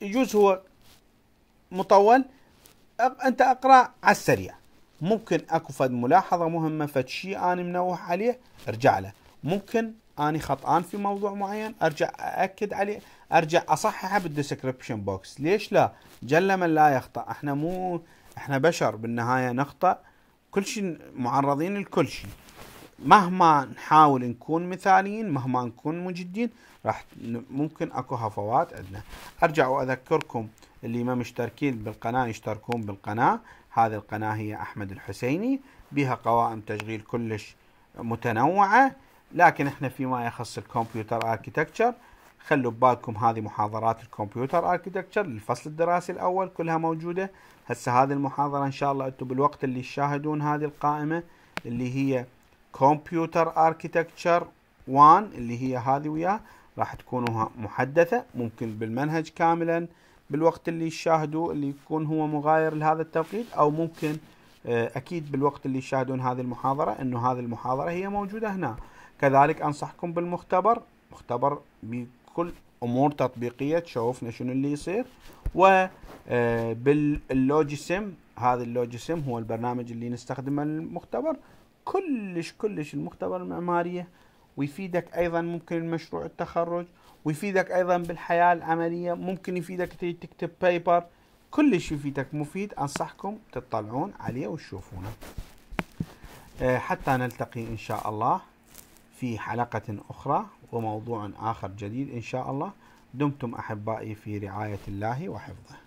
يجوز هو مطول أنت أقرأ على السريع. ممكن اكو فد ملاحظة مهمة فد شيء أنا منوه عليه ارجع له. ممكن اني خطأان في موضوع معين ارجع اكد عليه ارجع اصححه بال description box. ليش لا؟ جل من لا يخطأ. إحنا مو إحنا بشر بالنهاية نخطأ. كل شيء معرضين لكل شيء مهما نحاول نكون مثاليين مهما نكون مجدين راح ممكن اكو هفوات عندنا. ارجع واذكركم اللي ما مشتركين بالقناة يشتركون بالقناة. هذه القناة هي أحمد الحسيني بها قوائم تشغيل كلش متنوعة لكن إحنا فيما يخص الكمبيوتر اركيتكتشر خلوا ببالكم هذه محاضرات الكمبيوتر اركيتكتشر للفصل الدراسي الأول كلها موجودة. هسه هذه المحاضرة إن شاء الله أنتم بالوقت اللي تشاهدون هذه القائمة اللي هي كمبيوتر اركيتكتشر 1 اللي هي هذه وياه راح تكون محدثة ممكن بالمنهج كاملا. بالوقت اللي تشاهدوه اللي يكون هو مغاير لهذا التوقيت أو ممكن آه، أكيد بالوقت اللي يشاهدون هذه المحاضرة إنه هذه المحاضرة هي موجودة هنا. كذلك أنصحكم بالمختبر. مختبر بكل أمور تطبيقية تشوفنا شنو اللي يصير. و آه، باللوجيسم هذا اللوجيسم هو البرنامج اللي نستخدمه المختبر كلش كلش المختبر المعمارية ويفيدك أيضا ممكن المشروع التخرج. ويفيدك أيضا بالحياة العملية. ممكن يفيدك تكتب بيبر كلش يفيدك. مفيد. أنصحكم تطلعون عليه وتشوفونه. آه، حتى نلتقي إن شاء الله في حلقة أخرى وموضوع آخر جديد إن شاء الله. دمتم أحبائي في رعاية الله وحفظه.